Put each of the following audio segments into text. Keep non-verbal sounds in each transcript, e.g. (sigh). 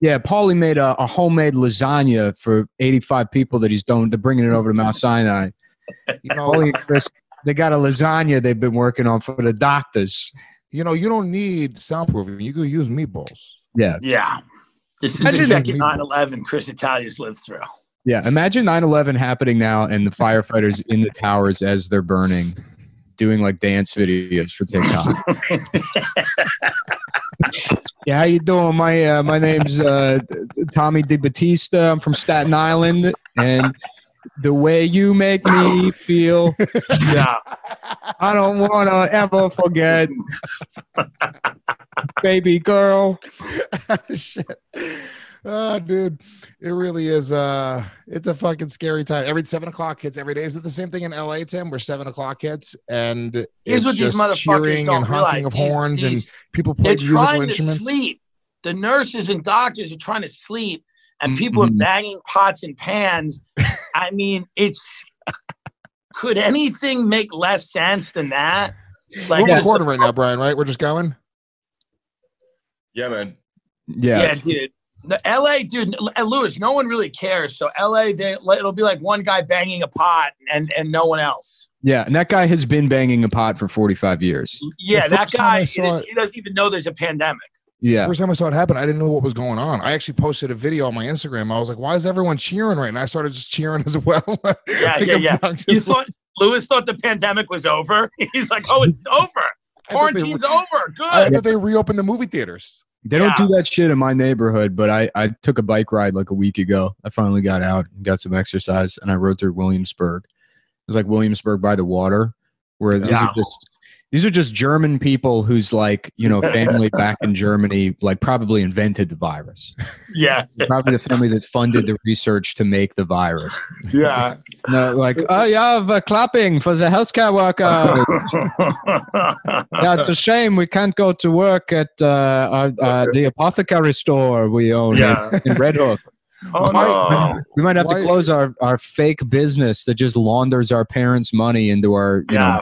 Yeah, Paulie made a, a homemade lasagna for 85 people that he's doing. They're bringing it over to Mount Sinai. You know, Paulie and Chris, they got a lasagna they've been working on for the doctors. you know, you don't need soundproofing. You could use meatballs. Yeah, Yeah. This is Imagine the second 9 11 Chris Italia's lived through. yeah. Imagine 9/11 happening now, and the firefighters in the towers as they're burning, doing like dance videos for TikTok. (laughs) (laughs) yeah, how you doing? My uh, my name's uh, Tommy DiBattista. I'm from Staten Island, and the way you make me feel, yeah. I don't want to ever forget, (laughs) baby girl. Shit. Oh, dude, it really is. Uh, it's a fucking scary time. Every seven o'clock hits every day. Is it the same thing in LA, Tim, where seven o'clock hits and Here's it's what just motherfuckers cheering and honking realize. of These- horns these- and people play They're musical trying to instruments? sleep. The nurses and doctors are trying to sleep, and people are Mhm. banging pots and pans. (laughs) I mean, it's. Could anything make less sense than that? Like, We're recording the- right now, Brian. Right? We're just going. Yeah, man. Yeah, Yeah, dude. The LA, dude, L- Luis, no one really cares. So LA, they, it'll be like one guy banging a pot and and no one else. yeah. And that guy has been banging a pot for 45 years. Yeah, that first time I guy, saw it is- it- he doesn't even know there's a pandemic. Yeah, First time I saw it happen, I didn't know what was going on. I actually posted a video on my Instagram. I was like, "Why is everyone cheering right now?" I started just cheering as well. Yeah, (laughs) Like, yeah, yeah. obnoxious. You thought Luis thought the pandemic was over. (laughs) He's like, oh, it's (laughs) over. I thought they Quarantine's re- over. I Good. thought they reopened the movie theaters. They don't do that shit in my neighborhood, but I, I took a bike ride like a week ago. I finally got out and got some exercise and I rode through Williamsburg. It was like Williamsburg by the water, where these Yeah. are just these are just German people whose like, you know, family (laughs) back in Germany like probably invented the virus. Yeah, (laughs) Probably the family that funded the research to make the virus. yeah. (laughs) No, like, oh yeah, the clapping for the healthcare workers. yeah, it's a shame we can't go to work at uh, our, uh, the apothecary store we own Yeah. in Red Hook. oh Why- no. We might have Why- to close our, our fake business that just launders our parents' money into our you Yeah. know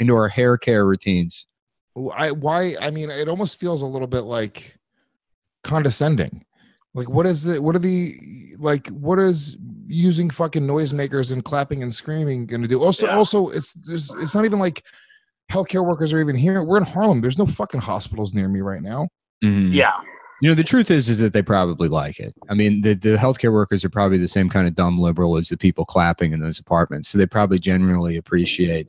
into our hair care routines. I why I mean it almost feels a little bit like condescending. Like what is the what are the like what is using fucking noisemakers and clapping and screaming going to do? Also Yeah. also it's there's, it's not even like healthcare workers are even here. We're in Harlem. There's no fucking hospitals near me right now. Mhm. Yeah, You know, the truth is, is that they probably like it. I mean, the, the healthcare workers are probably the same kind of dumb liberal as the people clapping in those apartments. So they probably generally appreciate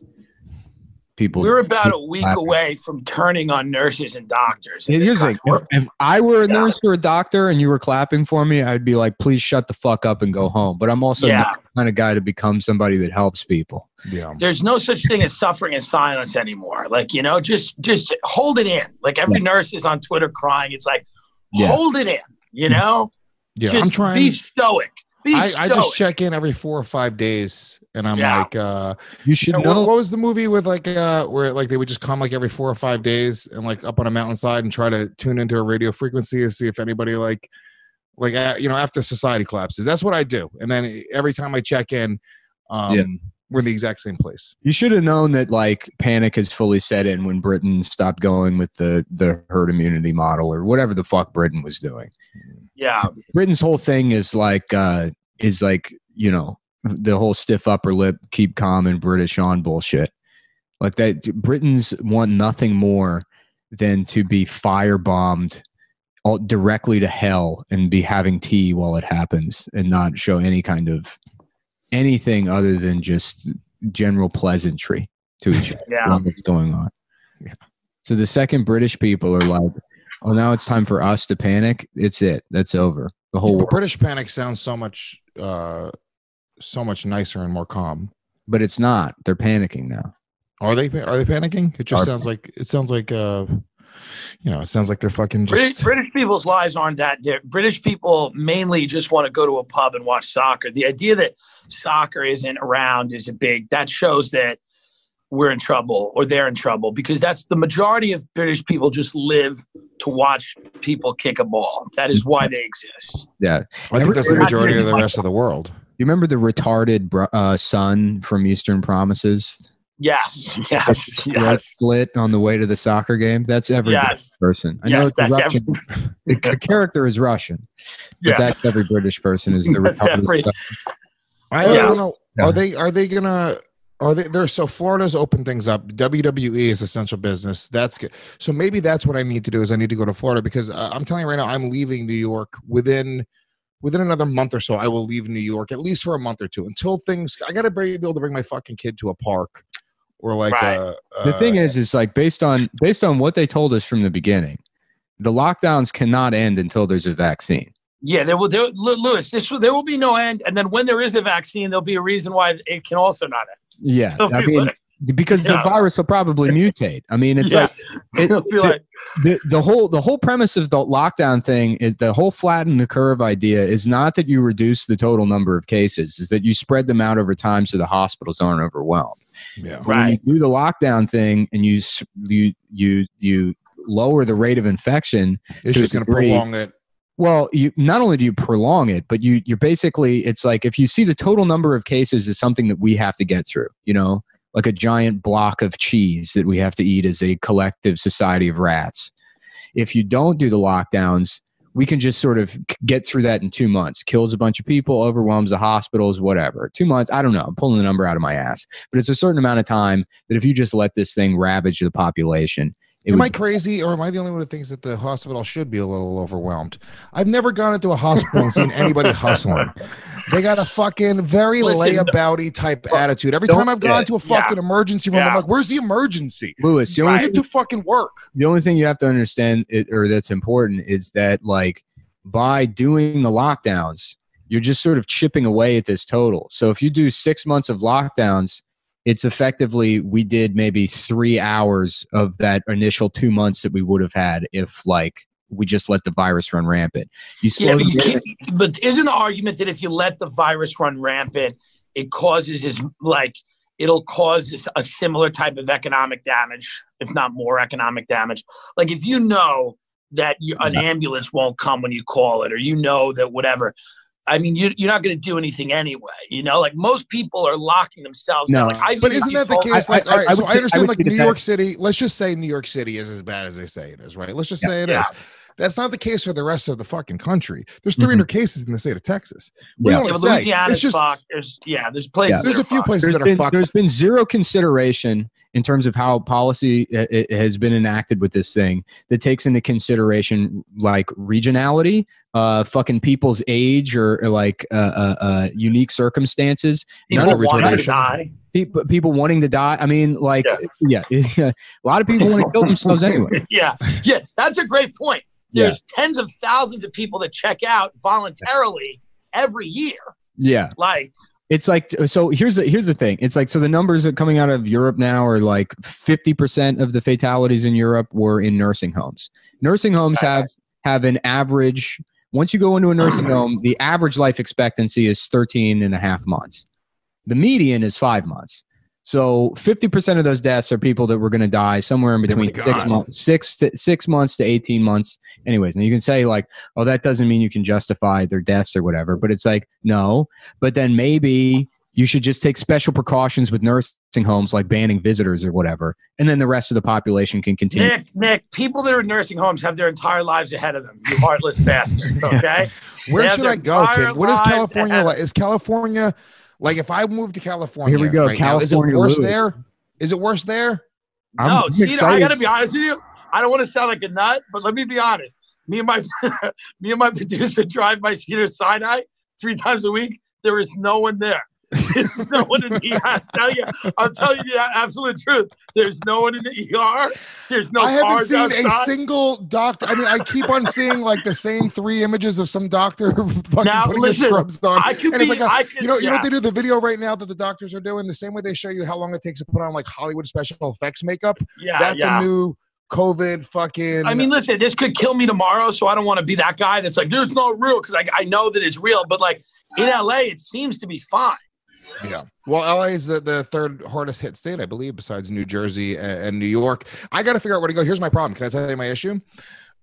people. we're about a week Clapping. away from turning on nurses and doctors. in It like, if, if I were a Yeah. nurse or a doctor and you were clapping for me, I'd be like, please shut the fuck up and go home. But I'm also Yeah. the kind of guy to become somebody that helps people. Yeah. There's no such thing as suffering in silence anymore. Like you know, just just hold it in. Like every nurse is on Twitter crying. It's like Yeah. hold it in. You know, Yeah. just I'm trying be stoic. Be I. I just check in every four or five days and I'm Yeah. like uh You should you know, know. what, what was the movie with like uh where like they would just come like every four or five days and like up on a mountainside and try to tune into a radio frequency to see if anybody like like uh, you know after society collapses that's what i do and then every time i check in um Yeah. We're in the exact same place You should have known that like panic has fully set in when Britain stopped going with the the herd immunity model or whatever the fuck Britain was doing. yeah, Britain's whole thing is like uh is like, you know, the whole stiff upper lip, keep calm and British on bullshit. Like that Britons want nothing more than to be firebombed all directly to hell and be having tea while it happens and not show any kind of anything other than just general pleasantry to each other yeah. about what's going on. Yeah. So the second British people are like, "Oh, now it's time for us to panic." It's it. That's over. The whole but world. british panic sounds so much uh so much nicer and more calm But it's not. They're panicking now. are they are they panicking it just Are- sounds like it sounds like uh you know it sounds like they're fucking British, just British people's lives aren't that different. British people mainly just want to go to a pub and watch soccer. The idea that soccer isn't around is a big that shows that we're in trouble or they're in trouble because that's the majority of British people just live to watch people kick a ball. That is why they exist. Yeah. i think that's the majority of the rest of the world You remember the retarded uh, son from Eastern Promises? Yes, yes, yes, slit on the way to the soccer game. That's every yes. person. I Yeah, know it's a that's Russian. (laughs) (laughs) the character is Russian, but Yeah. that's every British person is the That's Republican every- I don't Yeah. know. Yeah. Are they are they gonna are they there so Florida's opened things up. WWE is essential business. That's good. So maybe that's what I need to do is I need to go to Florida because uh, I'm telling you right now I'm leaving New York within within another month or so. I will leave New York at least for a month or two until things. I got to be able to bring my fucking kid to a park or like Right. a, The uh, thing is, is like based on based on what they told us from the beginning, the lockdowns cannot end until there's a vaccine. Yeah, there will. There, Lu- Luis, this will- there will be no end, and then when there is a vaccine, there'll be a reason why it can also not end. Yeah, (laughs) There'll I mean, like- because Yeah. the virus will probably (laughs) mutate. I mean, it's yeah, like it- it'll (laughs) be like the, the whole the whole premise of the lockdown thing is the whole flatten the curve idea is not that you reduce the total number of cases is that you spread them out over time so the hospitals aren't overwhelmed yeah. But when you do the lockdown thing and you you you you lower the rate of infection It's just going to prolong it. well you not only do you prolong it but you you're basically it's like if you see the total number of cases is something that we have to get through you know like a giant block of cheese that we have to eat as a collective society of rats if you don't do the lockdowns we can just sort of get through that in two months. Kills a bunch of people overwhelms the hospitals whatever. Two months i don't know. I'm pulling the number out of my ass. But it's a certain amount of time that if you just let this thing ravage the population it Am would I crazy, or am I the only one who thinks that the hospital should be a little overwhelmed? I've never gone into a hospital and seen anybody (laughs) hustling. They got a fucking very Listen, layabouty type well, attitude. Every time I've gone to a yeah, fucking emergency room, I'm like, "Where's the emergency? Luis, You Right. I need to fucking work." the only thing you have to understand it, or that's important is that like by doing the lockdowns you're just sort of chipping away at this total so if you do six months of lockdowns it's effectively we did maybe three hours of that initial two months that we would have had if like we just let the virus run rampant you yeah, but, you but isn't the argument that if you let the virus run rampant, it causes is like it'll cause this- a similar type of economic damage, if not more economic damage. Like if you know that you, an ambulance won't come when you call it, or you know that whatever. I mean, you, you're not going to do anything anyway. You know, like most people are locking themselves. No. Like, I But isn't that the case? I- Like, I- all right, I so say- I understand would like New York City. Let's just say New York City is as bad as they say it is, right? Let's just Yeah. say it is. Yeah. That's not the case for the rest of the fucking country. There's Mhm. 300 cases in the state of Texas. What do Yeah. you Yeah, want but to say? Louisiana's It's just fucked. There's yeah, there's places. Yeah. there's a few fucked. places there's that are fucked. there's been zero consideration in terms of how policy uh, has been enacted with this thing that takes into consideration like regionality uh fucking people's age or, or like uh, uh, uh unique circumstances People of to die. people, people wanting to die. I mean like yeah, (laughs) a lot of people want to kill themselves anyway (laughs) yeah, yeah, that's a great point. There's tens of thousands of people that check out voluntarily every year. yeah. Like, it's like so here's the here's the thing. It's like so the numbers that coming out of europe now are like 50% of the fatalities in europe were in nursing homes. Nursing homes have have an average once you go into a nursing (clears throat) home the average life expectancy is 13 and a half months. The median is five months so 50% of those deaths are people that were going to die somewhere in oh between six months six to six months to 18 months anyways and you can say like oh that doesn't mean you can justify their deaths or whatever but it's like no but then maybe you should just take special precautions with nursing homes like banning visitors or whatever and then the rest of the population can continue Nick, Nick, people that are in nursing homes have their entire lives ahead of them. You heartless bastard. (laughs) Okay. Where should I go, entire kid? What is California like? Is California like if I moved to California? Here we go, right now, is it worse Luis. there? Is it worse there? I'm no, see, I got to be honest with you. I don't want to sound like a nut, but let me be honest. Me and my (laughs) me and my (laughs) producer drive by Cedar Sinai three times a week. There is no one there. There's no one in the ER. I'm telling you, I'm telling you the absolute truth. There's no one in the ER. There's no I haven't seen outside. a single doctor. I mean, I keep on seeing like the same three images of some doctor (laughs) fucking Now, putting listen, scrubs on. I could and it's be. like a- could, You know, you know what they do? The video right now that the doctors are doing, the same way they show you how long it takes to put on like Hollywood special effects makeup. Yeah, That's yeah. a new COVID fucking. I mean, listen, this could kill me tomorrow, so I don't want to be that guy that's like, "This is not real," because I, I know that it's real. But like in LA, it seems to be fine. Yeah. Well, LA is the, the third hardest hit state, I believe, besides New Jersey and, and New York. I got to figure out where to go. Here's my problem. Can I tell you my issue?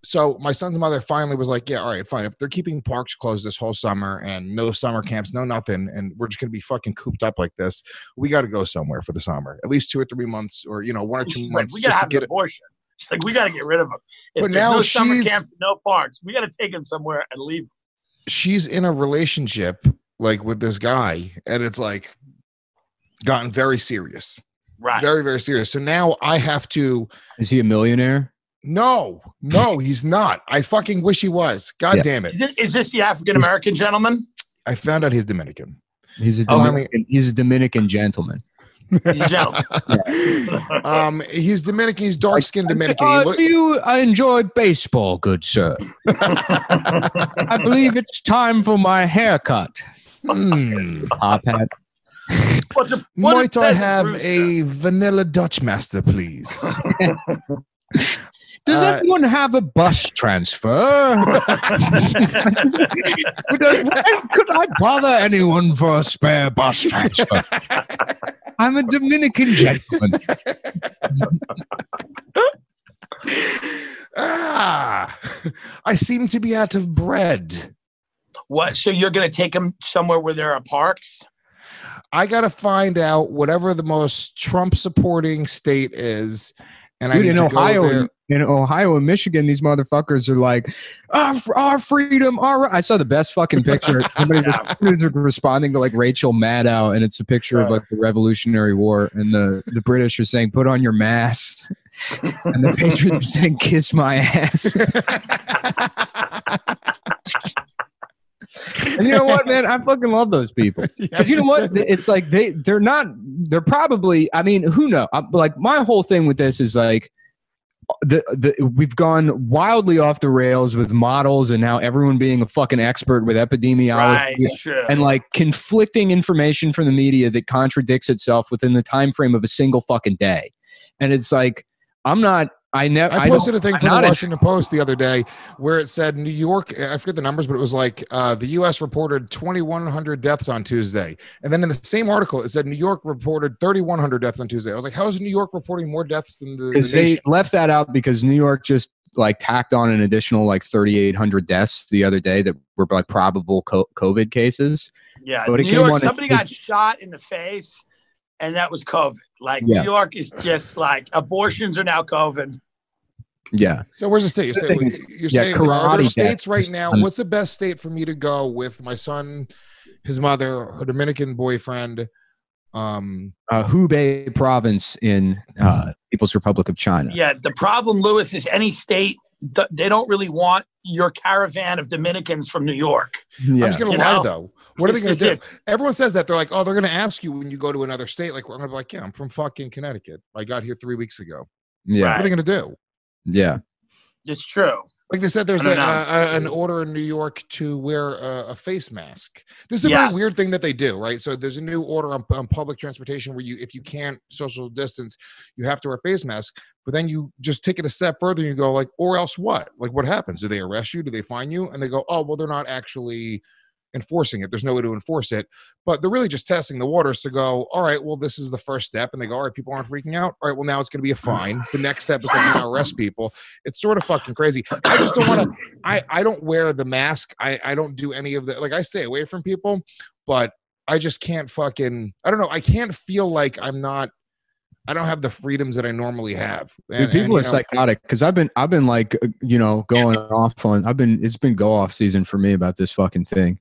so my son's mother finally was like, "Yeah, all right, fine. If they're keeping parks closed this whole summer and no summer camps, no nothing, and we're just gonna be fucking cooped up like this, we got to go somewhere for the summer, at least two or three months, or you know, one or two She's like, months, we gotta to have get an it." abortion. She's like, we gotta get rid of him. If But now no summer camps, no parks, we gotta take him somewhere and leave. She's in a relationship like with this guy, and it's like gotten very serious, Right. very very serious. So now I have to. Is he a millionaire? No, no, he's not. I fucking wish he was. God Yeah. damn it! Is, it, is this the African American gentleman? I found out he's Dominican. He's a Oh, Dominican, he's a Dominican gentleman. He's a gentleman. (laughs) (laughs) um, he's Dominican. He's dark skinned Dominican. He Uh, look- do you uh, enjoy baseball, good sir? (laughs) I believe it's time for my haircut. Top hat. (laughs) What's a, what Might a I peasant have rooster. a vanilla Dutch master, please? (laughs) Does Uh, everyone have a bus transfer? (laughs) Why could I bother anyone for a spare bus transfer? I'm a Dominican gentleman. ah, I seem to be out of bread. What? So you're gonna take them somewhere where there are parks? I got to find out whatever the most Trump supporting state is. And I Dude, need in to Ohio, go there. in Ohio and Michigan, these motherfuckers are like, our, our freedom, our. I saw the best fucking picture. (laughs) Somebody was, somebody was responding to like Rachel Maddow, and it's a picture of oh. like the Revolutionary War, and the the British are saying, "Put on your mask," and the (laughs) Patriots are saying, "Kiss my ass." (laughs) And you know what, man? I fucking love those people. (laughs) Because you know what? It's like they they're not. They're probably. I mean, who knows? Like my whole thing with this is like. The, the we've gone wildly off the rails with models and now everyone being a fucking expert with epidemiology Right. Sure. and like conflicting information from the media that contradicts itself within the time frame of a single fucking day and it's like i'm not i never I posted a thing I'm from the not a- Washington Post the other day where it said New York, I forget the numbers, but it was like uh, the U.S. reported 2,100 deaths on Tuesday. And then in the same article, it said New York reported 3,100 deaths on Tuesday. I was like, how is New York reporting more deaths than the, the they nation? left that out because New York just like tacked on an additional like 3,800 deaths the other day that were like probable COVID cases. yeah. but New York. on a- Somebody got shot in the face, and that was COVID. Like Yeah. New York is just like abortions are now COVID. Yeah, So where's the state? You're saying, you're yeah, saying are karate there death. states right now? What's the best state for me to go with my son, his mother, her Dominican boyfriend? Um, uh, Hubei province in uh, People's Republic of China. Yeah. The problem, Luis, is any state th- they don't really want your caravan of Dominicans from New York. I'm just gonna lie know? though. What are they gonna do? just Everyone says that they're like, oh, they're gonna ask you when you go to another state. Like, I'm gonna be like, yeah, I'm from fucking Connecticut. I got here three weeks ago. yeah, What are they gonna do? yeah. It's true. Like they said, there's a, a, an order in New York to wear a, a face mask. This is a Yes. very weird thing that they do, right? So there's a new order on, on public transportation where you, if you can't social distance, you have to wear a face mask. But then you just take it a step further and you go like, or else what? Like, what happens? Do they arrest you? Do they fine you? And they go, oh, well, they're not actually enforcing it. There's no way to enforce it. But they're really just testing the waters to go, all right, well, this is the first step. And they go, all right, people aren't freaking out. All right, well, now it's going to be a (laughs) fine. The next step is like, going to arrest people. It's sort of fucking crazy. I just don't want to, I, I don't wear the mask. I, I don't do any of the, like, I stay away from people, but I just can't fucking, I don't know. I can't feel like I'm not, I don't have the freedoms that I normally have. Dude, And- people and, are know, psychotic because I've been I've been like uh, you know going off on I've been it's been go off season for me about this fucking thing,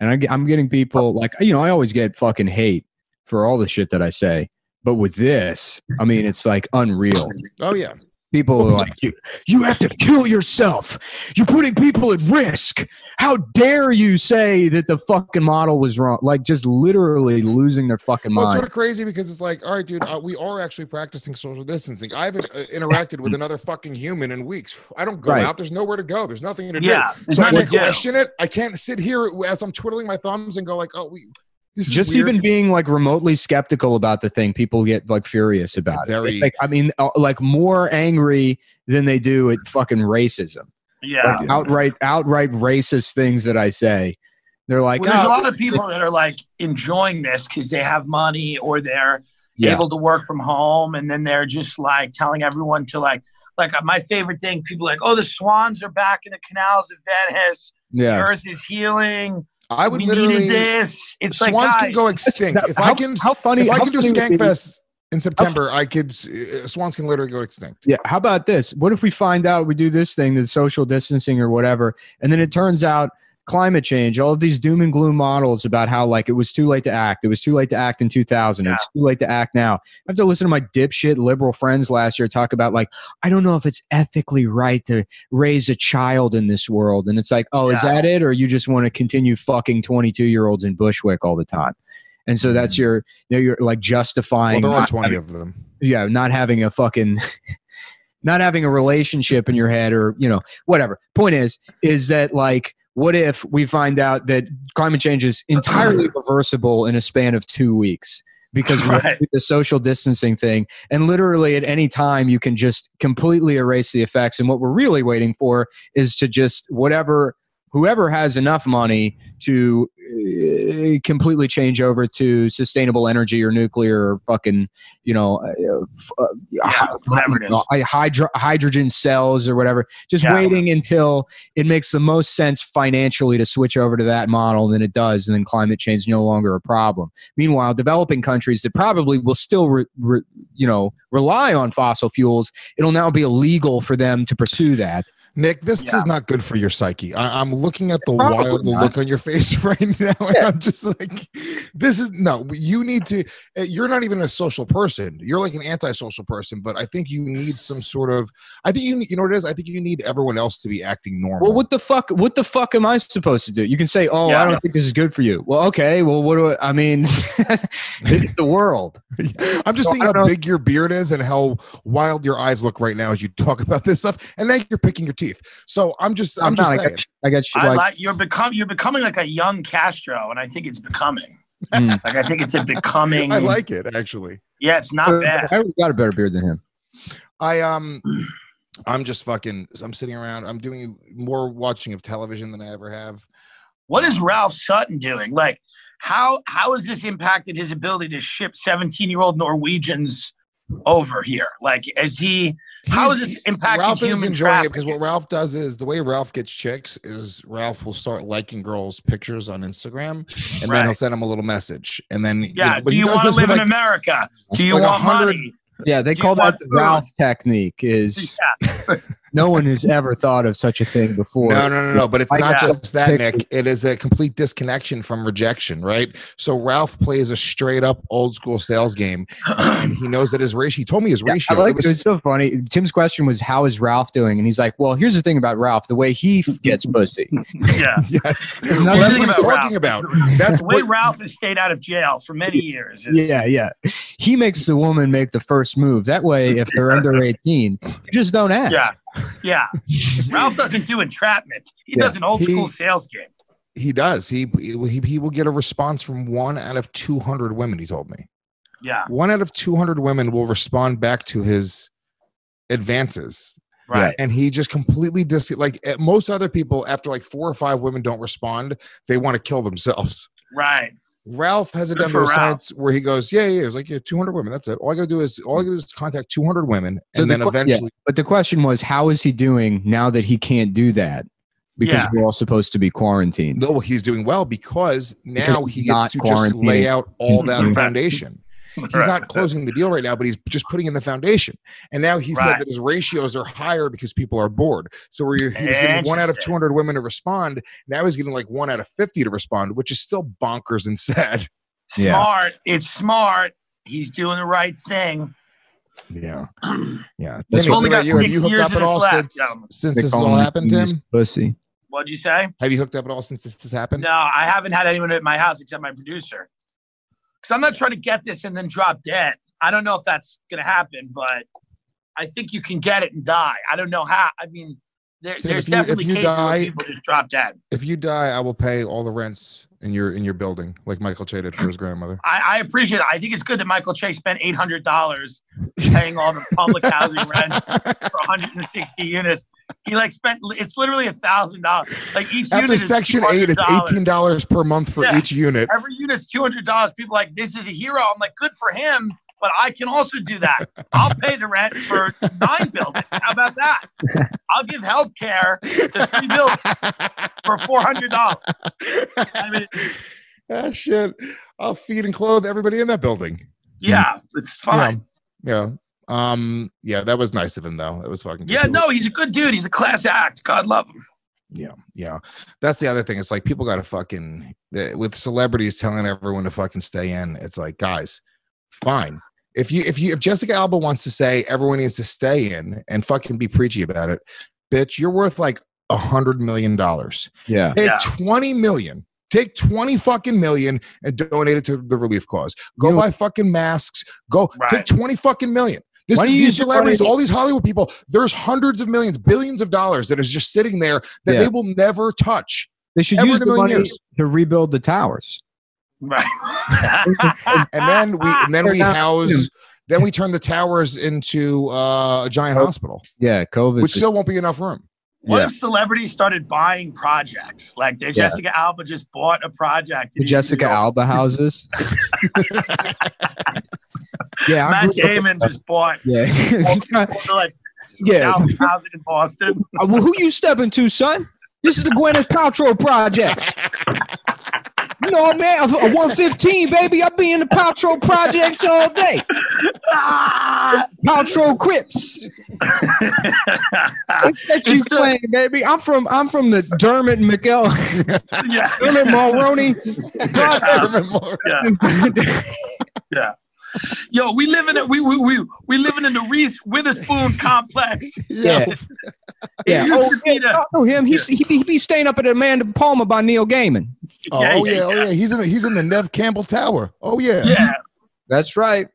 and I, I'm getting people like you know I always get fucking hate for all the shit that I say, but with this I mean it's like unreal. Oh, yeah. People are like you you have to kill yourself. You're putting people at risk. How dare you say that the fucking model was wrong? Like just literally losing their fucking Well, it's sort of crazy because it's like, all right, dude, uh, we are actually practicing social distancing. I haven't uh, interacted with another fucking human in weeks. I don't go Right. out. There's nowhere to go. There's nothing to do. Yeah. there's So I can't question it. I can't sit here as I'm twiddling my thumbs and go like, oh, we. This is just weird. even being like remotely skeptical about the thing people get like furious about it. very- It's like i mean uh, like more angry than they do at fucking racism Yeah. like outright outright racist things that i say they're like Well, there's "Oh, a lot of people that are like enjoying this because they have money or they're yeah able to work from home, and then they're just like telling everyone to like like uh, my favorite thing. People are like, oh, the swans are back in the canals of Venice. The Yeah. Earth is healing. I would we literally. this. It's Swans like can go extinct. If how, I can, how funny? if I how can do funny would it be- Skankfest in September, I could. Uh, swans can literally go extinct. Yeah. How about this? What if we find out we do this thing, the social distancing or whatever, and then it turns out climate change, all of these doom and gloom models about how like it was too late to act. It was too late to act in 2000. Yeah. It's too late to act now. I have to listen to my dipshit liberal friends last year talk about like, I don't know if it's ethically right to raise a child in this world. And it's like, oh, is that it? Or you just want to continue fucking 22 year olds in Bushwick all the time? And so that's mm-hmm. your, you know, you're like Well, justifying there are twenty having- of them. yeah, not having a fucking (laughs) not having a relationship in your head or, you know, whatever. Point is, is that like, what if we find out that climate change is entirely (clears throat) reversible in a span of two weeks? Because Right. the social distancing thing, and literally at any time you can just completely erase the effects. And what we're really waiting for is to just whatever whoever has enough money to uh, completely change over to sustainable energy or nuclear or fucking you know uh, f- uh, hy- whatever it is. uh, hydro- hydrogen cells or whatever just Yeah. waiting until it makes the most sense financially to switch over to that model and then it does and then climate change is no longer a problem meanwhile developing countries that probably will still re- re- you know rely on fossil fuels it'll now be illegal for them to pursue that Nick, this Yeah. is not good for your psyche. I, I'm looking at the Probably wild not. look on your face (laughs) right now, and I'm just like, this is no. You need to. uh, You're not even a social person. You're like an antisocial person. But I think you need some sort of. I think you. You know what it is. I think you need everyone else to be acting normal. Well, what the fuck? What the fuck am I supposed to do? You can say, "Oh, Yeah. I don't think this is good for you." Well, okay. Well, what do I, I mean? (laughs) it's the world. (laughs) I'm just Well, seeing how know. big your beard is and how wild your eyes look right now as you talk about this stuff. And now you're picking your teeth. So I'm just. I'm, just not, I saying. got, I got you. I Like, like you're become you're becoming like a young Castro, and I think it's becoming. Mm. (laughs) Like I think it's a becoming. (laughs) I like it actually. Yeah, it's not bad. I got a better beard than him. I um (clears throat) I'm just fucking I'm sitting around. I'm doing more watching of television than I ever have. What is Ralph Sutton doing? Like, how how has this impacted his ability to ship 17 year old Norwegians over here? Like, is he? How He's- is this impacting Ralph is human enjoying it because what Ralph does is the way Ralph gets chicks is Ralph will start liking girls' pictures on Instagram, and then he'll send them a little message, and then you Yeah. know, Do you does want to live in like- America? Do you like want hundred- money? Yeah, they Do call that the? Ralph technique. Is (laughs) no one has ever thought of such a thing before. No, no, no, no. But it's Like not just that. Nick. It is a complete disconnection from rejection, right? So Ralph plays a straight up old school sales game, and he knows that his ratio. He told me his Yeah, ratio. I like it was, it was so funny. Tim's question was, "How is Ralph doing?" And he's like, "Well, here's the thing about Ralph: the way he gets pussy. (laughs) yeah. (laughs) yes. (laughs) There's Well, that's what he's about talking Ralph. about. That's The way what Ralph has stayed out of jail for many years. Is, Yeah, yeah. He makes the woman make the first move. That way, if they're under 18, you just don't ask. Yeah. Yeah. (laughs) Ralph doesn't do entrapment. He Yeah. does an old He- school sales game. he does. He, he he will get a response from one out of two hundred women. He told me Yeah. one out of two hundred women will respond back to his advances. Right. and he just completely dis like eh, most other people after like four or five women don't respond they want to kill themselves Right. Ralph has it Good done to a Ralph. science where he goes yeah yeah it's like yeah 200 women that's it all i gotta do is all i gotta do is contact 200 women So and the then que- yeah. eventually But the question was, how is he doing now that he can't do that? Because Yeah. we're all supposed to be quarantined. no he's doing well because now Because he he's gets not to just lay out all that foundation he's not closing the deal right now but he's just putting in the foundation and now he said that his ratios are higher because people are bored so where you- he was getting one out of 200 women to respond now he's getting like one out of 50 to respond which is still bonkers and (laughs) sad Yeah. Smart. It's smart. He's doing the right thing. yeah (clears throat) yeah That's Timmy, only got you? have six you hooked years up at all lap, since gentlemen. since this all happened Miss tim Pussy. What'd you say? have you hooked up at all since this has happened No, I haven't had anyone at my house except my producer. Because I'm not trying to get this and then drop dead. I don't know if that's going to happen, but I think you can get it and die. I don't know how. I mean, there, there's if you- definitely cases die- where people just drop dead. if you die i will pay all the rents in your in your building like michael che did for his grandmother I, I appreciate it. I think it's good that Michael Che spent $800 (laughs) paying all the public housing rents for 160 units. He like spent, it's literally a $1,000. Like each after unit is section 8 it's $18 per month for Yeah. each unit Every unit's $200. People are like, this is a hero. I'm like, good for him. But I can also do that. I'll pay the rent for nine buildings. How about that? I'll give health care to three buildings for four hundred dollars. I mean, (laughs) ah, shit. I'll feed and clothe everybody in that building. yeah, it's fine. Yeah. Um. Yeah, that was nice of him, though. It was fucking. Yeah, no, he's a good dude. He's a class act. God love him. Yeah, yeah. That's the other thing. It's like people got to fucking with celebrities telling everyone to fucking stay in. It's like, guys, fine. If you if you if Jessica Alba wants to say everyone needs to stay in and fucking be preachy about it, bitch, you're worth like a hundred million dollars. Yeah. Take Yeah. twenty million. Take 20 fucking million and donate it to the relief cause. Go You know- buy fucking masks. Go Right. take 20 fucking million. This, Why don't you these celebrities, all these Hollywood people, there's hundreds of millions, billions of dollars that is just sitting there that Yeah. they will never touch. They should Ever use the money years. to rebuild the towers. Right. (laughs) And then we and then They're we not- house then we turn the towers into uh, a giant Oh, hospital, Yeah, COVID. which still won't be enough room. What Yeah. if celebrities started buying projects? Like they, Jessica Alba just bought a project. the Jessica Alba (laughs) houses. (laughs) yeah, I Matt grew up- Damon just bought Yeah. like Yeah. thousand housing in Boston. Uh, well, who you stepping to, son? This is the Gwyneth Paltrow project. You know, man, a 115, baby. I be in the Paltrow projects all day. Ah! Paltrow Crips. That you the- playing, baby. I'm from I'm from the Dermot McEl yeah, Dermot Mulroney. (laughs) yeah, (laughs) yeah. Yo, we live in a we we we we living in the Reese Witherspoon complex. (laughs) yeah. Yeah. It Yeah. Oh, to be the- I oh, him. He's, he, be, he be staying up at Amanda Palmer by Neil Gaiman. Oh Yeah, yeah, yeah, oh yeah. He's in the he's in the Neve Campbell Tower. Oh yeah. yeah. That's right.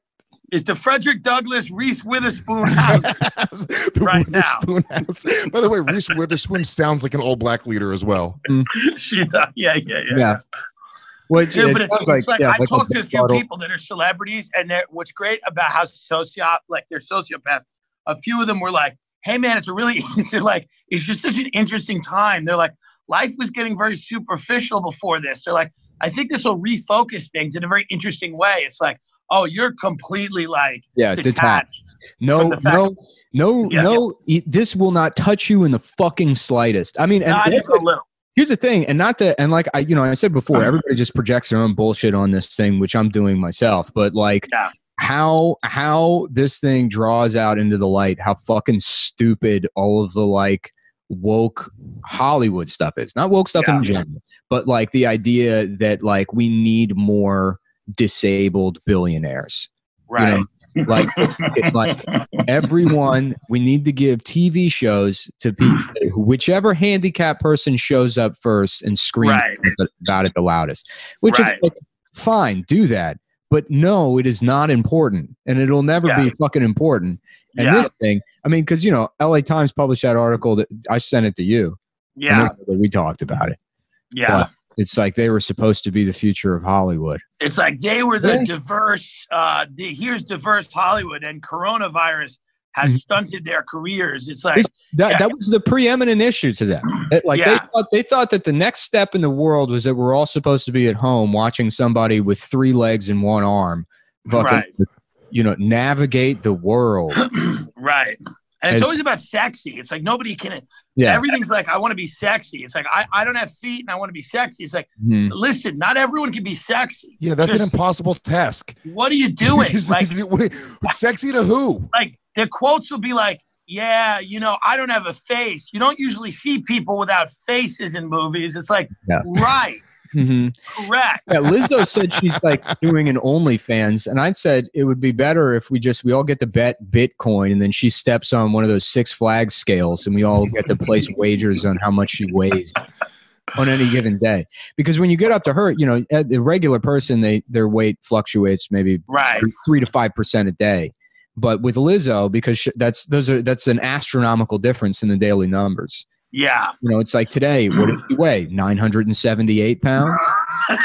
It's the Frederick Douglass Reese Witherspoon house. (laughs) the Right now. Witherspoon house. By the way, Reese Witherspoon sounds like an old black leader as well. (laughs) she does. Yeah, yeah, yeah. Yeah. Which Yeah, it but it's, sounds it's like, yeah, I like talked to a few bottle. people that are celebrities, and they're, what's great about how sociop like they're sociopaths. A few of them were like, "Hey, man, it's a really." (laughs) they're like, "It's just such an interesting time." They're like, "Life was getting very superficial before this." They're like, "I think this will refocus things in a very interesting way." It's like, "Oh, you're completely like Yeah, detached. detached." No, from the fact- no, no, Yeah, no. e- This will not touch you in the fucking slightest. I mean, and Not that's even a little. Here's the thing, and not to, and like I, you know, I said before, uh-huh. everybody just projects their own bullshit on this thing, which I'm doing myself. But like, Yeah. how how this thing draws out into the light, how fucking stupid all of the like woke Hollywood stuff is. Not woke stuff Yeah. in general, but like the idea that like we need more disabled billionaires. Right. Like it, like everyone we need to give tv shows to be whichever handicapped person shows up first and screams Right. about it the loudest which Right. is like, fine do that but no it is not important and it'll never Yeah. be fucking important and yeah. this thing i mean because you know la times published that article that i sent it to you yeah. we talked about it Yeah. But it's like they were supposed to be the future of hollywood It's like they were the Yeah. diverse. Uh, the, here's diverse Hollywood, and coronavirus has Mhm. stunted their careers. It's like that Yeah. that was the preeminent issue to them. It- like they thought they thought that the next step in the world was that we're all supposed to be at home watching somebody with three legs and one arm, fucking, Right. you know, navigate the world. (clears throat) right, and it's And- always about sexy. It's like nobody can. Yeah, Everything's like I want to be sexy. It's like I, I don't have feet and I want to be sexy. It's like Mhm. listen, not everyone can be sexy. Yeah, that's Just- an impossible task. What are you (laughs) doing? It's like what- sexy to who? like the quotes will be like. Yeah, you know, I don't have a face. You don't usually see people without faces in movies. It's like, Yeah. right, Mhm. correct. yeah. Lizzo said she's like doing an OnlyFans, and I said it would be better if we just we all get to bet Bitcoin, and then she steps on one of those Six Flags scales, and we all get to place (laughs) wagers on how much she weighs. on any given day because when you get up to her you know the regular person they their weight fluctuates maybe Right. three, three to five percent a day but with lizzo because sh that's those are that's an astronomical difference in the daily numbers Yeah. you know it's like today what did you weigh 978 pounds (laughs)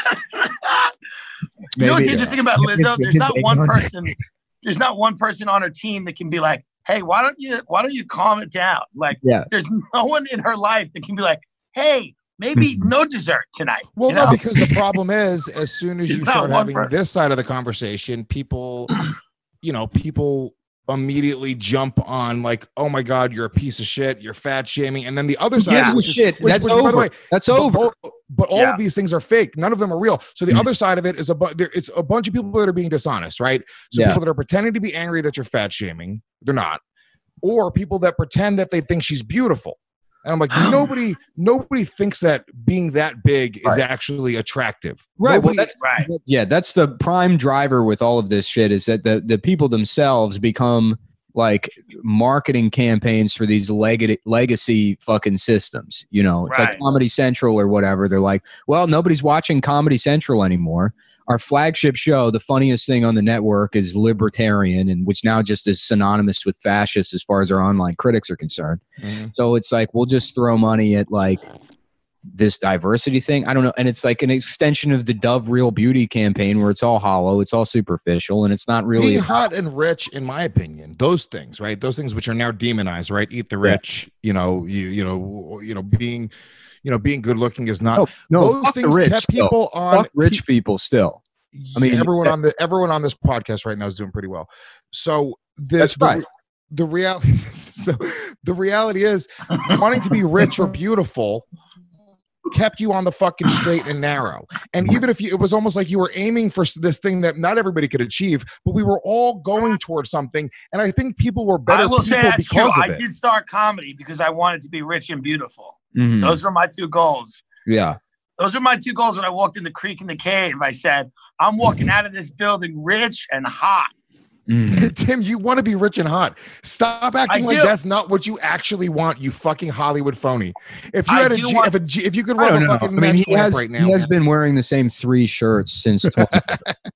You know what's Maybe- interesting about Lizzo? There's not one person. There's not one person on her team that can be like, "Hey, why don't you why don't you calm it down?" Like, yeah there's no one in her life that can be like, "Hey, maybe Mhm. no dessert tonight." Well, you no, know? because the problem is, as soon as (laughs) you start having person. this side of the conversation, people you know people immediately jump on like, oh my god, you're a piece of shit, you're fat shaming, and then the other side, Yeah. which is Shit, which, that's which, by the over. way, That's but over. all- But all Yeah. of these things are fake. None of them are real. So the Mm. other side of it is a bu- there, it's a bunch of people that are being dishonest, right? So Yeah. people that are pretending to be angry that you're fat shaming, they're not, or people that pretend that they think she's beautiful. And I'm like, (gasps) nobody, nobody thinks that being that big is actually attractive. Right. Well, that's, Right. yeah, that's the prime driver with all of this shit is that the, the people themselves become like marketing campaigns for these leg- legacy fucking systems. You know, it's like Comedy Central or whatever. They're like, well, nobody's watching Comedy Central anymore. Our flagship show, the funniest thing on the network, is libertarian, and which now just is synonymous with fascist as far as our online critics are concerned. Mhm. So it's like we'll just throw money at like this diversity thing. I don't know, and it's like an extension of the Dove Real Beauty campaign where it's all hollow, it's all superficial, and it's not really. being hot and rich, in my opinion, those things, right? Those things which are now demonized, right? Eat the Yeah. rich, you know, you you know, you know, being, you know, being good looking is not. No, no, those things rich, kept people on. Fuck rich people still. I mean, everyone on the everyone on this podcast right now is doing pretty well. So the, That's the, right. The reality, (laughs) so the reality is, wanting to be rich or beautiful kept you on the fucking straight and narrow. And even if you, it was almost like you were aiming for this thing that not everybody could achieve, but we were all going towards something. And I think people were better I will say people that's true. because I of it. did start comedy because I wanted to be rich and beautiful. Mhm. Those were my two goals. Yeah. Those were my two goals when I walked in the creek in the cave. I said, I'm walking out of this building rich and hot. Mhm. (laughs) Tim, you want to be rich and hot. Stop acting I like do. that's not what you actually want, you fucking Hollywood phony. If you I had a do G, want- if a G, if you could I rub a know. fucking I mean, match he has, right now, he has been wearing the same three shirts since 20.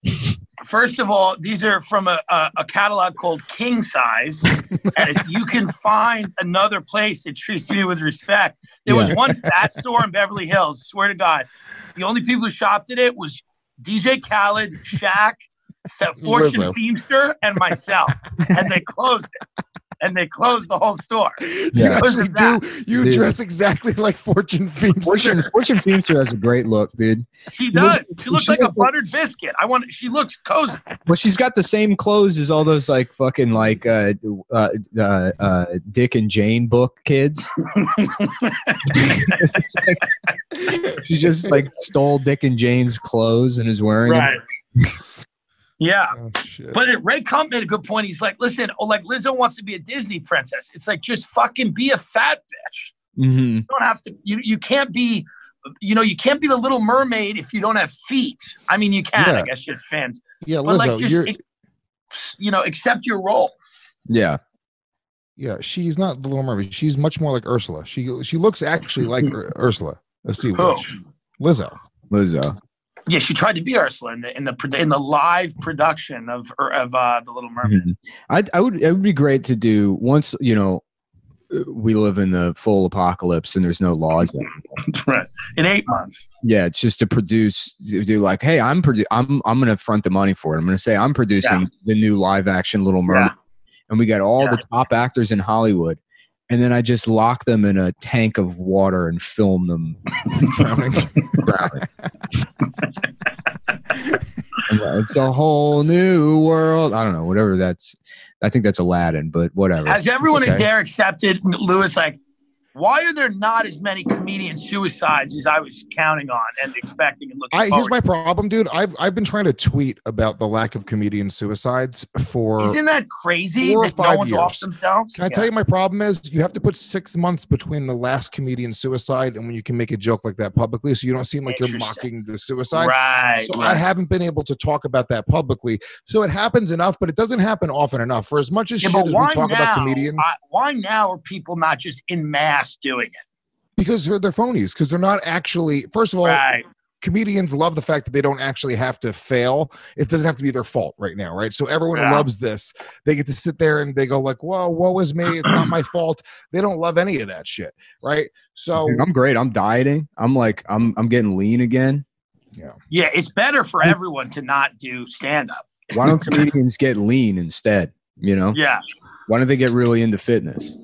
(laughs) First of all, these are from a, a, a catalog called King Size. and if you can find another place that treats me with respect, there was one (laughs) fat store in Beverly Hills. Swear to God, the only people who shopped at it was DJ Khaled, Shaq, Fe- Fortune Lizzo. Feimster, and myself. and they closed it. And they closed the whole store. (laughs) you actually do. You Dude. dress exactly like Fortune Feimster. Fortune, Fortune Feimster has a great look, dude. She looks- does. She looks she like a looks buttered biscuit. I want. She looks cozy. Well, she's got the same clothes as all those like fucking like uh, uh, uh, uh, Dick and Jane book kids. Like- (laughs) she just like stole Dick and Jane's clothes and is wearing them. Right. Yeah. Oh. But it- Ray Kump made a good point. He's like, listen, oh, like Lizzo wants to be a Disney princess. It's like just fucking be a fat bitch. hmm You don't have to. You you can't be. You know, you can't be the Little Mermaid if you don't have feet. I mean, you can. Yeah. I guess just fans. yeah, But Lizzo, like, just you're, ex- you know, accept your role. Yeah. yeah, she's not the Little Mermaid. She's much more like Ursula. She she looks actually like (laughs) Ursula. Let's see Who? which Lizzo. Lizzo. Yeah, she tried to be Ursula in the in the in the live production of of uh, the Little Mermaid. Mhm. I I would it would be great to do once you know we live in the full apocalypse and there's no laws. anymore. (laughs) right. In eight months. Yeah, it's just to produce. Do like, hey, I'm produ- I'm I'm going to front the money for it. I'm going to say I'm producing the new live action Little Mermaid, and we got all the top actors in Hollywood, and then I just lock them in a tank of water and film them (laughs) Drowning. drowning. It's a whole new world. I don't know, whatever that's. I think that's Aladdin, but whatever. Has everyone okay. in there accepted Luis? Like, why are there not as many comedian suicides as I was counting on and expecting and looking I, here's my problem, dude. I've I've been trying to tweet about the lack of comedian suicides for Isn't that crazy four or that no five one's years. off themselves? Can I tell you my problem is you have to put six months between the last comedian suicide and when you can make a joke like that publicly, so you don't seem like you're mocking the suicide. Right. So I haven't been able to talk about that publicly. So it happens enough, but it doesn't happen often enough. For as much as Yeah, shit as we talk now? about comedians, I- why now are people not just in mass doing it? because they're, they're phonies, because they're not actually. First of all, right. comedians love the fact that they don't actually have to fail. It doesn't have to be their fault right now, right? So everyone Yeah. loves this. They get to sit there and they go like, "Whoa, woe is me. It's not my (clears throat) fault." They don't love any of that shit, right? So Dude, I'm great. I'm dieting. I'm like I'm I'm getting lean again. Yeah, yeah it's better for everyone to not do stand up. Why don't (laughs) comedians get lean instead? You know, Yeah, why don't they get really into fitness?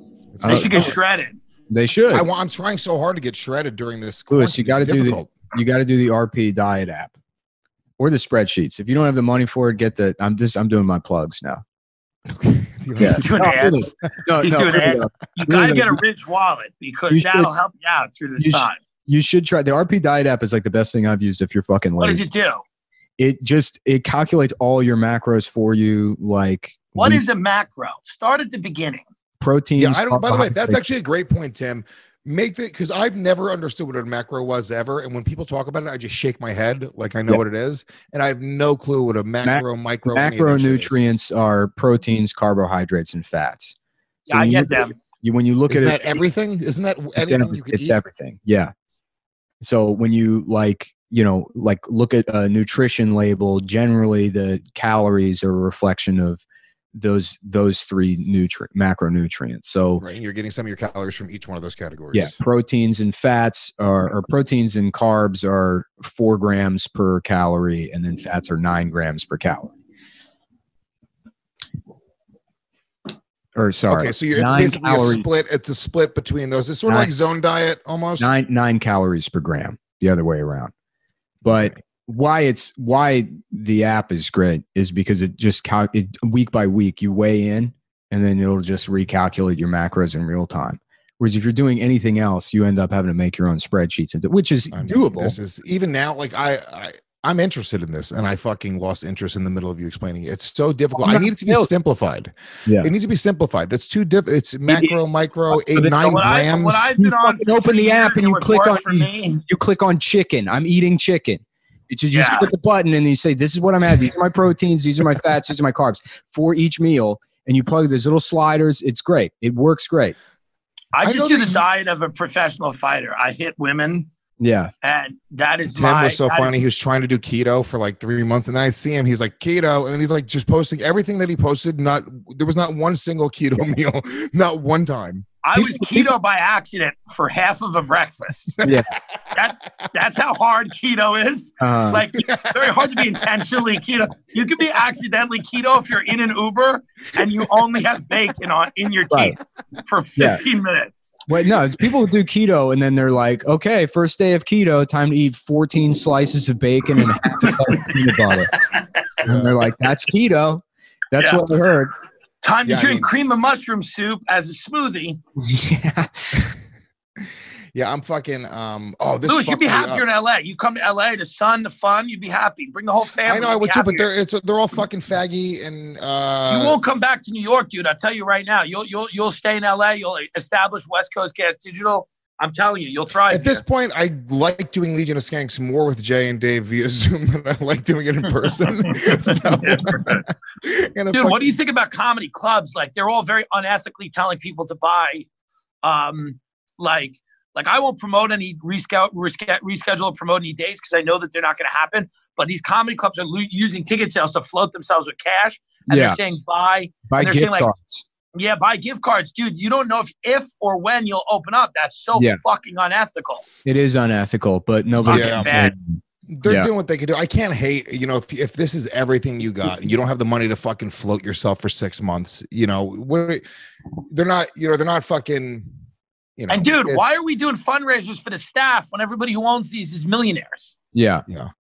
They should get shredded. They should. I, I'm trying so hard to get shredded during this. Luis, you got to do the you got to do the RP diet app or the spreadsheets. If you don't have the money for it, get the. I'm just I'm doing my plugs now. (laughs) Yeah. He's doing No, ads. No, He's no, doing ads. though. You gotta get a you- rich wallet because you that'll should- help you out through this you should- time. You should try the RP Diet app. Is like the best thing I've used if you're fucking What does it do? It just it calculates all your macros for you, like What we- is a macro? Start at the beginning. Proteins. Yeah, I don't. By the way, that's actually a great point, Tim. Make the because I've never understood what a macro was ever, and when people talk about it, I just shake my head like I know Yeah. what it is, and I have no clue what a macro, micro, any of that shit is. macronutrients are proteins, carbohydrates, and fats. So Yeah, I you get them. it- You when you look Isn't at that it, everything? Isn't that it's, anything every- you can it's eat? everything. Yeah. So when you like, you know, like look at a nutrition label, generally the calories are a reflection of those those three nutrient macronutrients. So Right, and you're getting some of your calories from each one of those categories. yeah, proteins and fats are or proteins and carbs are four grams per calorie, and then fats are nine grams per calorie. Or sorry, Okay, so you're, it's nine basically calories- a split. It's a split between those. It's sort of like zone diet almost. nine nine calories per gram the other way around but why it's why the app is great is because it just cal- it, week by week you weigh in and then it'll just recalculate your macros in real time whereas if you're doing anything else you end up having to make your own spreadsheets which is I mean, doable This is even now. Like I, I, I'm interested in this, and I fucking lost interest in the middle of you explaining it. It's so difficult. I'm I not need it to be simplified. Yeah. It needs to be simplified. That's too diff. It's macro, is. micro, eight, But nine what, I, grams. what I've You on fucking open the app and you click on- for me. you click on chicken i'm eating chicken it's just, you just Yeah. click the button and you say this is what i'm having these are my proteins these are my fats these are my carbs for each meal and you plug those little sliders it's great it works great I I just do the you- diet of a professional fighter. I hit women, yeah and that is Tim my. was so that- funny. He was trying to do keto for like three months, and then I see him. He's like keto, and then he's like just posting everything that he posted. Not there was not one single keto (laughs) meal, not one time. I was keto by accident for half of a breakfast. (laughs) Yeah. that that's how hard keto is. uh, Like it's very hard to be intentionally keto. You can be accidentally keto if you're in an Uber and you only have bacon on in your Right. teeth for Yeah. 15 minutes. Wait, no, it's people who do keto and then they're like, okay, first day of keto, time to eat 14 slices of bacon and half a cup of peanut butter. And they're like, that's keto. That's Yeah. what I heard. Time to Yeah, I drink mean- cream of mushroom soup as a smoothie. yeah. (laughs) Yeah, I'm fucking. Um. Oh, this. Luis, you'd be happier in LA. You come to LA, the sun, the fun, you'd be happy. Bring the whole family. I know I would too, but they're it's they're all fucking faggy and uh. you won't come back to New York, dude. I'll tell you right now. You'll you'll you'll stay in LA. You'll establish West Coast Gas Digital. I'm telling you, you'll thrive. At this point, I like doing Legion of Skanks more with Jay and Dave via (laughs) Zoom than I like doing it in person. (laughs) so, and (laughs) if dude, I- what do you think about comedy clubs? Like they're all very unethically telling people to buy, um, like like I won't promote any reschedule reschedule, reschedule or promote any dates because I know that they're not going to happen. But these comedy clubs are lo- using ticket sales to float themselves with cash, and Yeah. they're saying buy, Buy And they're gift saying, like, cards. Yeah, buy gift cards, dude. You don't know if if or when you'll open up. That's so Yeah. fucking unethical. It is unethical, but nobody's Yeah. bad. they're Yeah. doing what they can do. I can't hate, you know, if if this is everything you got, you don't have the money to fucking float yourself for six months, you know, what they're not, you know, they're not fucking, you know. And dude, why are we doing fundraisers for the staff when everybody who owns these is millionaires? Yeah.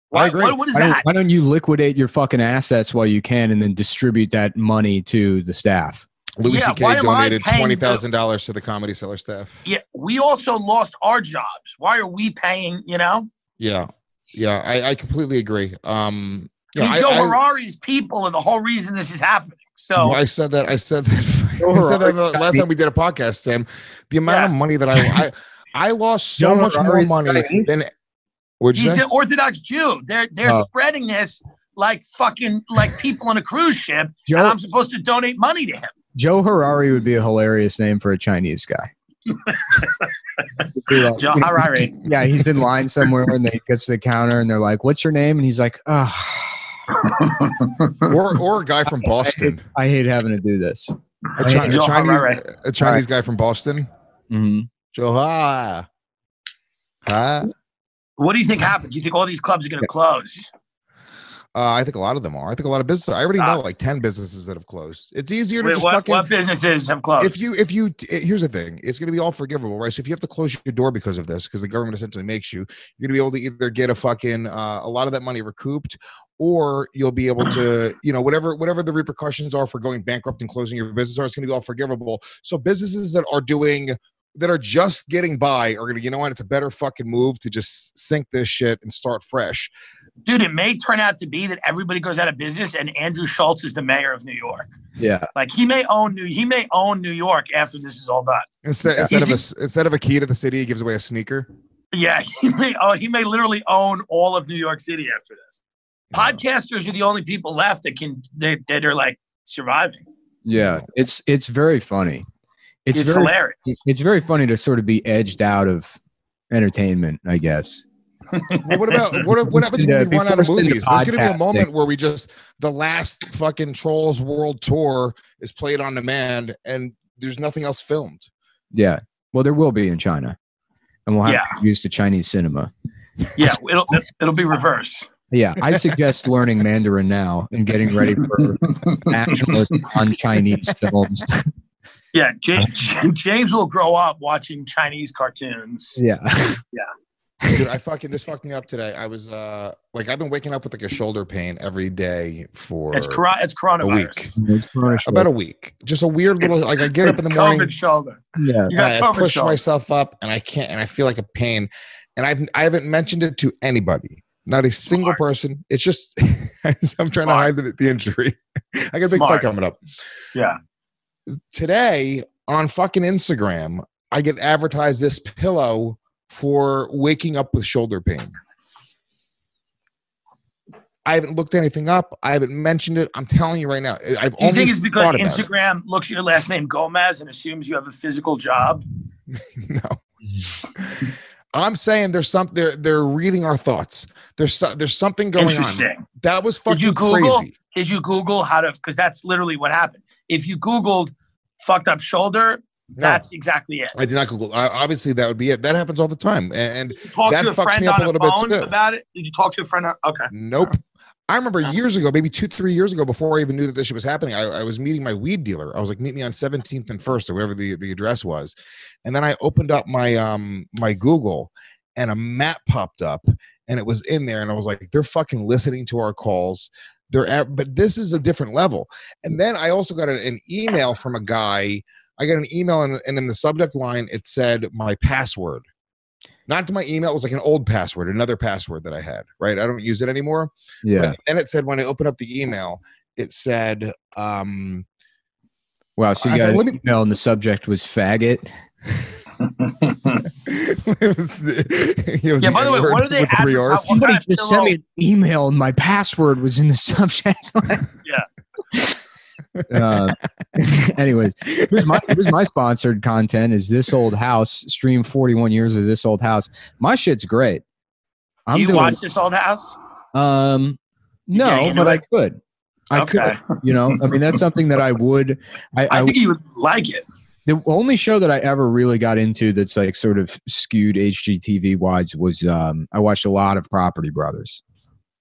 Why, I agree. What, what is Why don't, that? why don't you liquidate your fucking assets while you can and then distribute that money to the staff? Louis Yeah, C.K. donated twenty thousand dollars to the Comedy Cellar staff. Yeah, we also lost our jobs. Why are we paying? You know, Yeah, yeah, I, I completely agree. Um, you know, and I, Joe I- Harari's people are the whole reason this is happening. So I said that. I said that. (laughs) I said that the last time we did a podcast, Sam. The amount of money that I I, (laughs) I lost so Joe much more money Chinese? than. What'd you he's say? an Orthodox Jew. They're they're Oh. spreading this like fucking like people on a cruise ship, and I'm supposed to donate money to him. Joe Harari would be a hilarious name for a Chinese guy. It'd (laughs) be like- Joe Harari. (laughs) Yeah, he's in line somewhere and they gets to the counter and they're like, "What's your name?" And he's like, "Ah, or or a guy from Boston, I hate having to do this." a, Chi- a Chinese a Chinese guy from Boston. hmm Joe Ha. Ha. What do you think happens? Do You think all these clubs are going to close? Uh, I think a lot of them are. I think a lot of businesses. I already know like ten businesses that have closed. It's easier to Wait, just what, fucking. what businesses have closed? if you if you eh, here's the thing, it's going to be all forgivable, right? So if you have to close your door because of this, because the government essentially makes you, you're going to be able to either get a fucking uh, a lot of that money recouped, or you'll be able to, (clears throat) you know, whatever whatever the repercussions are for going bankrupt and closing your business are, it's going to be all forgivable. So businesses that are doing that are just getting by are going to, you know what? It's a better fucking move to just sink this shit and start fresh. Dude, it may turn out to be that everybody goes out of business and Andrew Schulz is the mayor of New York. Yeah. Like he may own New he may own New York after this is all done. Instead, Yeah. instead of a s- instead of a key to the city, he gives away a sneaker. Yeah, (laughs) he may oh he may literally own all of New York City after this. Podcasters are the only people left that can that, that are like surviving. Yeah. It's it's very funny. It's, It's, very hilarious. it's very funny to sort of be edged out of entertainment, I guess. Well, what about what, what (laughs) happens when we run out of forced into movies? There's going to be a moment where we just the last fucking Trolls World Tour is played on demand, and there's nothing else filmed. Yeah. Well, there will be in China. And we'll have Yeah. to use the Chinese cinema. Yeah, it'll it'll be reverse. Yeah, I suggest learning Mandarin now and getting ready for (laughs) nationalist on Chinese films. Yeah, James, (laughs) James will grow up watching Chinese cartoons. Yeah, yeah. Dude, I fucking this fucked me up today. I was uh like I've been waking up with like a shoulder pain every day for It's cor- it's a week, It's Corona about a week. Just a weird little like I get up in the morning. COVID shoulder. yeah. You got and I push shoulder. myself up and I can't and I feel like a pain. And I've I haven't mentioned it to anybody. Not a single Smart. person. It's just (laughs) I'm trying to hide the, the injury. (laughs) I got a big Smart. fight coming up. Yeah. Today on fucking Instagram, I get advertised this pillow for waking up with shoulder pain. I haven't looked anything up. I haven't mentioned it. I'm telling you right now. I've Do you think it's because about it. Instagram looks at your last name Gomez and assumes you have a physical job? (laughs) no. I'm saying there's some they're they're reading our thoughts. There's so, there's something going on. That was Did you fucking Google? crazy. Did you Google how to? Because that's literally what happened. If you Googled fucked up shoulder, No, that's exactly it. I did not Google. I, obviously, that would be it. That happens all the time. And, and Did you talk That fucks me up a little bit, too. about it? Did you talk to a friend? Okay. nope. I remember years ago, maybe two, three years ago, before I even knew that this shit was happening, I, I was meeting my weed dealer. I was like, meet me on 17th and 1st or whatever the, the address was. And then I opened up my um my Google and a map popped up and it was in there. And I was like, they're fucking listening to our calls. They're at, but this is a different level. And then I also got an, an email from a guy. I got an email and, and in the subject line, it said my password. Not to my email, it was like an old password, another password that I had, right? I don't use it anymore. Yeah. But then it said when I opened up the email, it said, um, Wow. So you I got thought, an me- email and the subject was faggot. (laughs) it was, it was Yeah, by the way, what are they with three adver- R's. Somebody just sent me an email and my password was in the (laughs) subject. Uh, (laughs) anyways, here's my, here's my sponsored content is this old house stream 41 years of this old house. My shit's great. Do I'm you doing, watch this old house? um no, but I could. I Okay. could, you know. I mean, that's something that I would. I, I I, think you would like it. the only show that I ever really got into that's like sort of skewed HGTV wise was um I watched a lot of Property Brothers.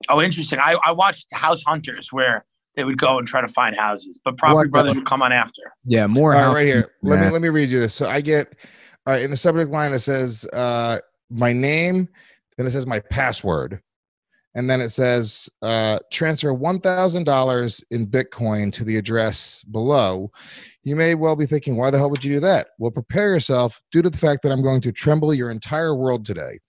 Oh, interesting. I, I watched House Hunters where they would go and try to find houses, but Property What- Brothers would come on after. Yeah, more All right, right here. Let me let me read you this. So I get all right in the subject line. It says uh, my name, then it says my password, and then it says uh, transfer one thousand dollars in Bitcoin to the address below. You may well be thinking, why the hell would you do that? Well, prepare yourself due to the fact that I'm going to tremble your entire world today.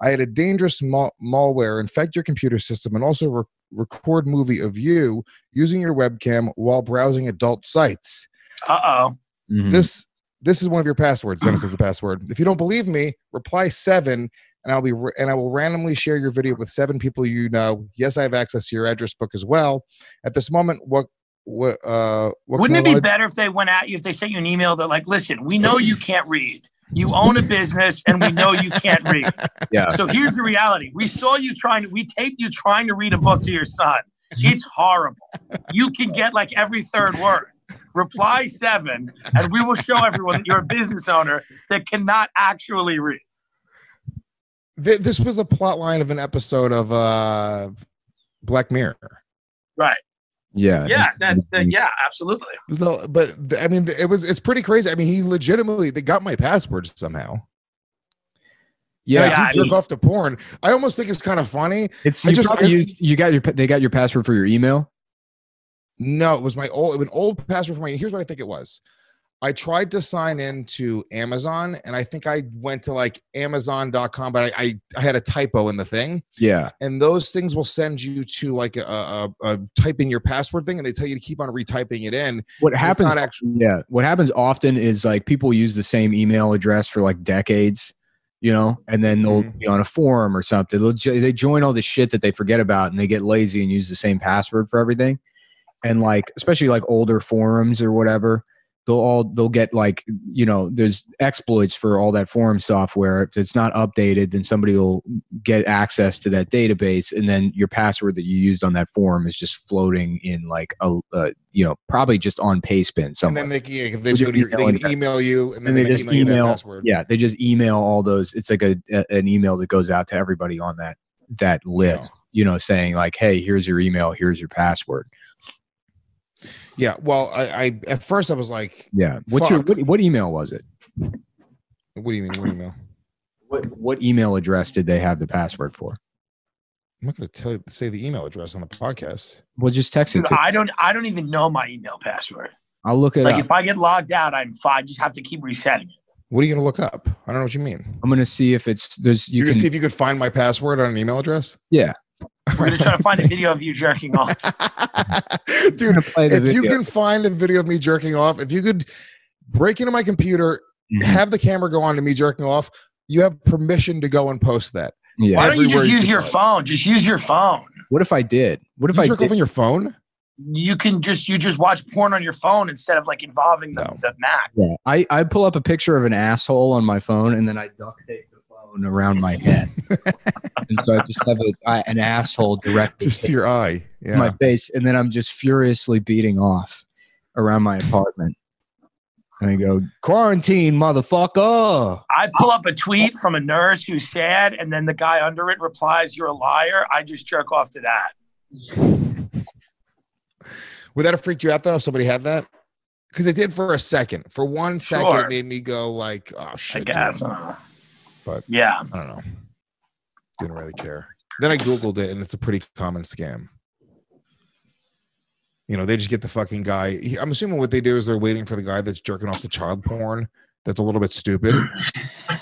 I had a dangerous mal- malware infect your computer system and also re- record movie of you using your webcam while browsing adult sites Uh oh. Mhm. this this is one of your passwords dennis is the password if you don't believe me reply seven and i'll be ra- and i will randomly share your video with seven people you know yes i have access to your address book as well at this moment what what uh what Wouldn't it be wanna- better if they went at you, if they sent you an email that, like, listen, we know you can't read. You own a business and we know you can't read. (laughs) Yeah. So here's the reality. We saw you trying to, we taped you trying to read a book to your son. It's horrible. You can get like every third word. Reply seven, and we will show everyone that you're a business owner that cannot actually read. This was the plot line of an episode of uh Black Mirror. Right. Yeah. Yeah. That, that, yeah. Absolutely. So, but I mean, it was it's pretty crazy. I mean, he legitimately they got my password somehow. Yeah. And Yeah, I I do jerk mean- off to porn. I almost think it's kind of funny. It's I you just- probably I- used- you got your they got your password for your email. No, it was my old, it was an old password for my. Here's what I think it was. I tried to sign in to Amazon, and I think I went to like Amazon.com, but I, I, I had a typo in the thing. Yeah. And those things will send you to like a, a, a type in your password thing, and they tell you to keep on retyping it in. What happens actually. Yeah. What happens often is like people use the same email address for like decades, you know, and then they'll Mhm. be on a forum or something. They'll they join all the shit that they forget about and they get lazy and use the same password for everything. And like, especially like older forums or whatever, they'll all they'll get like you know there's exploits for all that forum software. If it's not updated then somebody will get access to that database and then your password that you used on that forum is just floating in like a, uh, you know probably just on pastebin And then they, yeah, they, go your to your, they email can email you, and then and they, they just email, you that email password. yeah they just email all those it's like a, a an email that goes out to everybody on that that list you know saying like hey here's your email here's your password Yeah. Well, I, I at first I was like, yeah what's your what, what email was it "What do you mean? What email?" what what email address did they have the password for I'm not going to tell you say the email address on the podcast. well just text it Dude, to I don't. I don't even know my email password. i'll look it Like up if I get logged out, I'm fine. I just have to keep resetting it. What are you going to look up? I don't know what you mean. i'm gonna see if it's there's you You, can can see if you could find my password on an email address. yeah We're gonna try to find a video of you jerking off. (laughs) Dude, gonna play the if you can find a video of me jerking off, if you could break into my computer, Mhm. have the camera go on to me jerking off, you have permission to go and post that. yeah Why don't you just Everywhere you use your find it. phone? Just use your phone. what if i did what if you i jerk did off on your phone? You can just you just watch porn on your phone instead of like involving the, No. the Mac. Yeah, I, I pull up a picture of an asshole on my phone and then I duct tape the around my head. and so I just have a, I, an asshole directly Just to your eye. Yeah. my face. And then I'm just furiously beating off around my apartment. And I go, quarantine, motherfucker. I pull up a tweet from a nurse who's sad, and then the guy under it replies, "You're a liar." I just jerk off to that. Would that have freaked you out though if somebody had that? Because it did for a second. For one second, Sure. it made me go like, "Oh I shit!" guess. dude. I don't know. But- yeah, I don't know. Didn't really care. Then I googled it, and it's a pretty common scam. You know, they just get the fucking guy. I'm assuming what they do is they're waiting for the guy that's jerking off the child porn. That's a little bit stupid. (clears throat)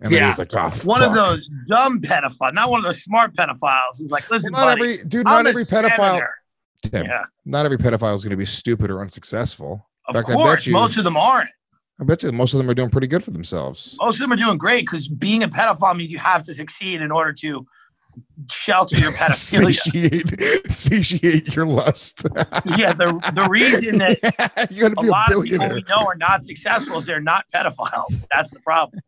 And Yeah. like, oh, one of those dumb pedophiles, not one of those smart pedophiles who's like, "Listen, Well, not buddy, every dude, I'm not every pedophile. Tim, Yeah, not every pedophile is going to be stupid or unsuccessful. of fact, course, you- most of them aren't. I bet you most of them are doing pretty good for themselves. Most of them are doing great because being a pedophile means you have to succeed in order to shelter your (laughs) pedophilia. satiate, satiate your lust. yeah, the the reason that (laughs) you got to a be a, lot of people we know are not successful is they're not pedophiles. That's the problem.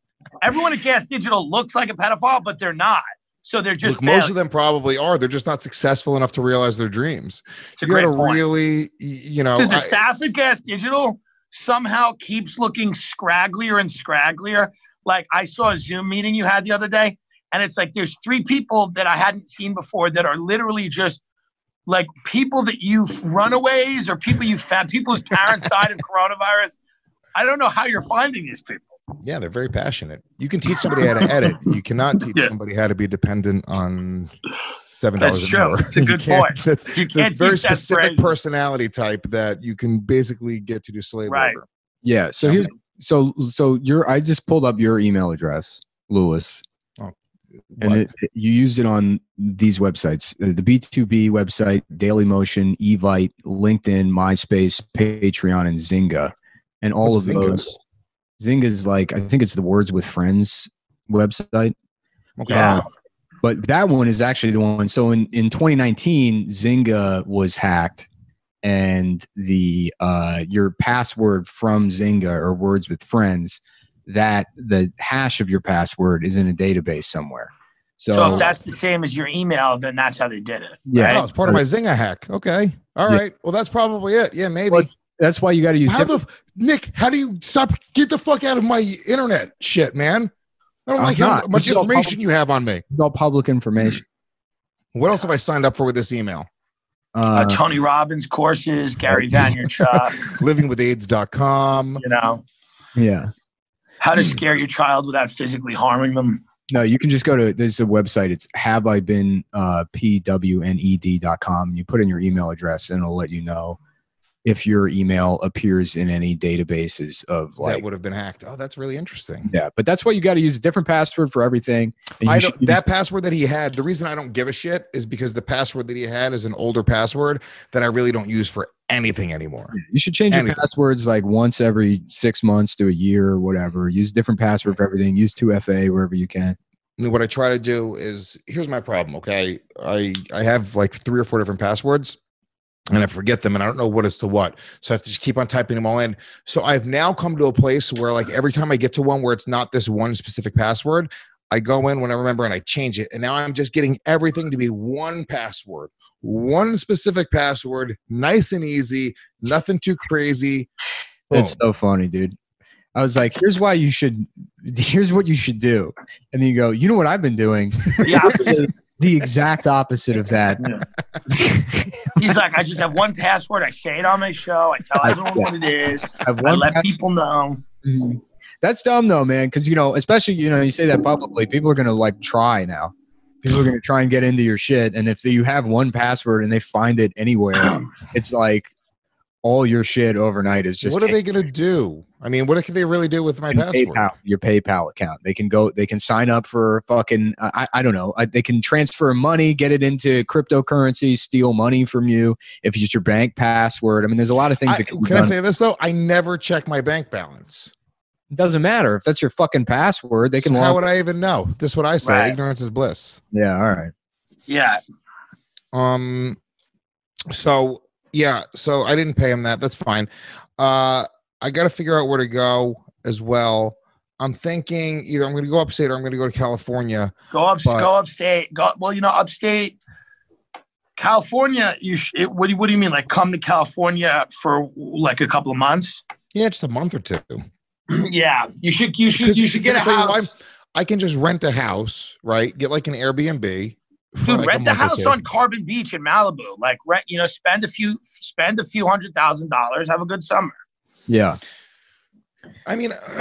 Everyone at Gas Digital looks like a pedophile, but they're not. So they're just Look, most of them probably are. They're just not successful enough to realize their dreams. It's you got to really, you know, the I- staff at Gas Digital somehow keeps looking scragglier and scragglier. Like I saw a Zoom meeting you had the other day, and it's like there's three people that I hadn't seen before that are literally just like people that you've runaways or people you found, people whose parents died of (laughs) coronavirus. I don't know how you're finding these people. yeah, they're very passionate. You can teach somebody how to edit. You cannot teach (laughs) Yeah. somebody how to be dependent on seven dollars That's an true. hour. It's a (laughs) You good can't- point. (laughs) That's You it's a can't very that specific phrase. personality type that you can basically get to do slave Right. labor. Yeah. So here, so so your I just pulled up your email address, Luis, and it, it- you used it on these websites: uh, the B2B website, Daily Motion, Evite, LinkedIn, MySpace, Patreon, and Zynga, and all What's of Zynga? those. Zynga is like I think it's the Words with Friends website. Okay. Yeah. But that one is actually the one. So in, in 2019, Zynga was hacked, and the uh, your password from Zynga or Words with Friends, that the hash of your password is in a database somewhere. So, So if that's the same as your email, then that's how they did it. Yeah. Oh, it's part of my Zynga hack. Okay. All Yeah. right. Well, that's probably it. Yeah, maybe. Well, that's why you got to use. how the f- Nick? How do you stop? Get the fuck out of my internet shit, man. I don't I'm like how much This is all information you have on me. it's all public information. What else have I signed up for with this email? Uh, Uh, Tony Robbins courses, Gary Vaynerchuk, (laughs) Livingwithaids.com. you know, yeah. how to scare your child without physically harming them. No, you can just go to there's a website. It's have I been uh, pwned.com. And you put in your email address, and it'll let you know if your email appears in any databases of like that would have been hacked. Oh, that's really interesting. Yeah, but that's why you got to use a different password for everything. I should- that password that he had. The reason I don't give a shit is because the password that he had is an older password that I really don't use for anything anymore. you should change your passwords like once every six months to a year or whatever. Use a different password for everything. Use 2FA wherever you can. What I try to do is here's my problem. Okay, I I have like three or four different passwords, and I forget them, and I don't know what is to what. So I have to just keep on typing them all in. So I've now come to a place where like every time I get to one where it's not this one specific password, I go in when I remember and I change it, and now I'm just getting everything to be one password, one specific password, nice and easy, nothing too crazy. It's Boom. so funny, dude. I was like, here's why you should, (laughs) here's what you should do. And then you go, you know what I've been doing? Yeah. (laughs) the exact opposite of that. (laughs) He's like, I just have one password. I say it on my show. I tell everyone what it is. I've I let pass- people know. Mhm. That's dumb though, man. Because you know, especially you know, you say that publicly, people are gonna like try now. People are gonna try and get into your shit, and if you have one password and they find it anywhere, it's like all your shit overnight is just what are they gonna do? I mean, what can they really do with my password? PayPal, your PayPal account. They can go, they can sign up for fucking, I, I don't know, I, they can transfer money, get it into cryptocurrency, steal money from you if it's your bank password. I mean, there's a lot of things I, that can, can I say this though? I never check my bank balance. It doesn't matter if that's your fucking password. They can. So how would I even know? This is what I say. Right. Ignorance is bliss. yeah, all right. Yeah. Um. So yeah. So I didn't pay him that. That's fine. Uh, I got to figure out where to go as well. I'm thinking either I'm going to go upstate or I'm going to go to California. Go up, But- go upstate. Go well, you know, upstate California. You sh- it, what do you, what do you mean? Like come to California for like a couple of months? Yeah, just a month or two. (clears throat) yeah, you should. You should. You should get a tell you house. I can just rent a house, right? Get like an Airbnb. For Dude, like rent a month house on Carbon Beach in Malibu. Like rent, you know, spend a few, spend a few hundred thousand dollars, have a good summer. Yeah. I mean, (clears throat)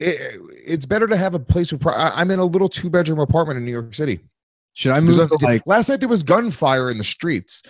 it, it's better to have a place. With, pri- I- I'm in a little two bedroom apartment in New York City. Should I move to to- like? last night there was gunfire in the streets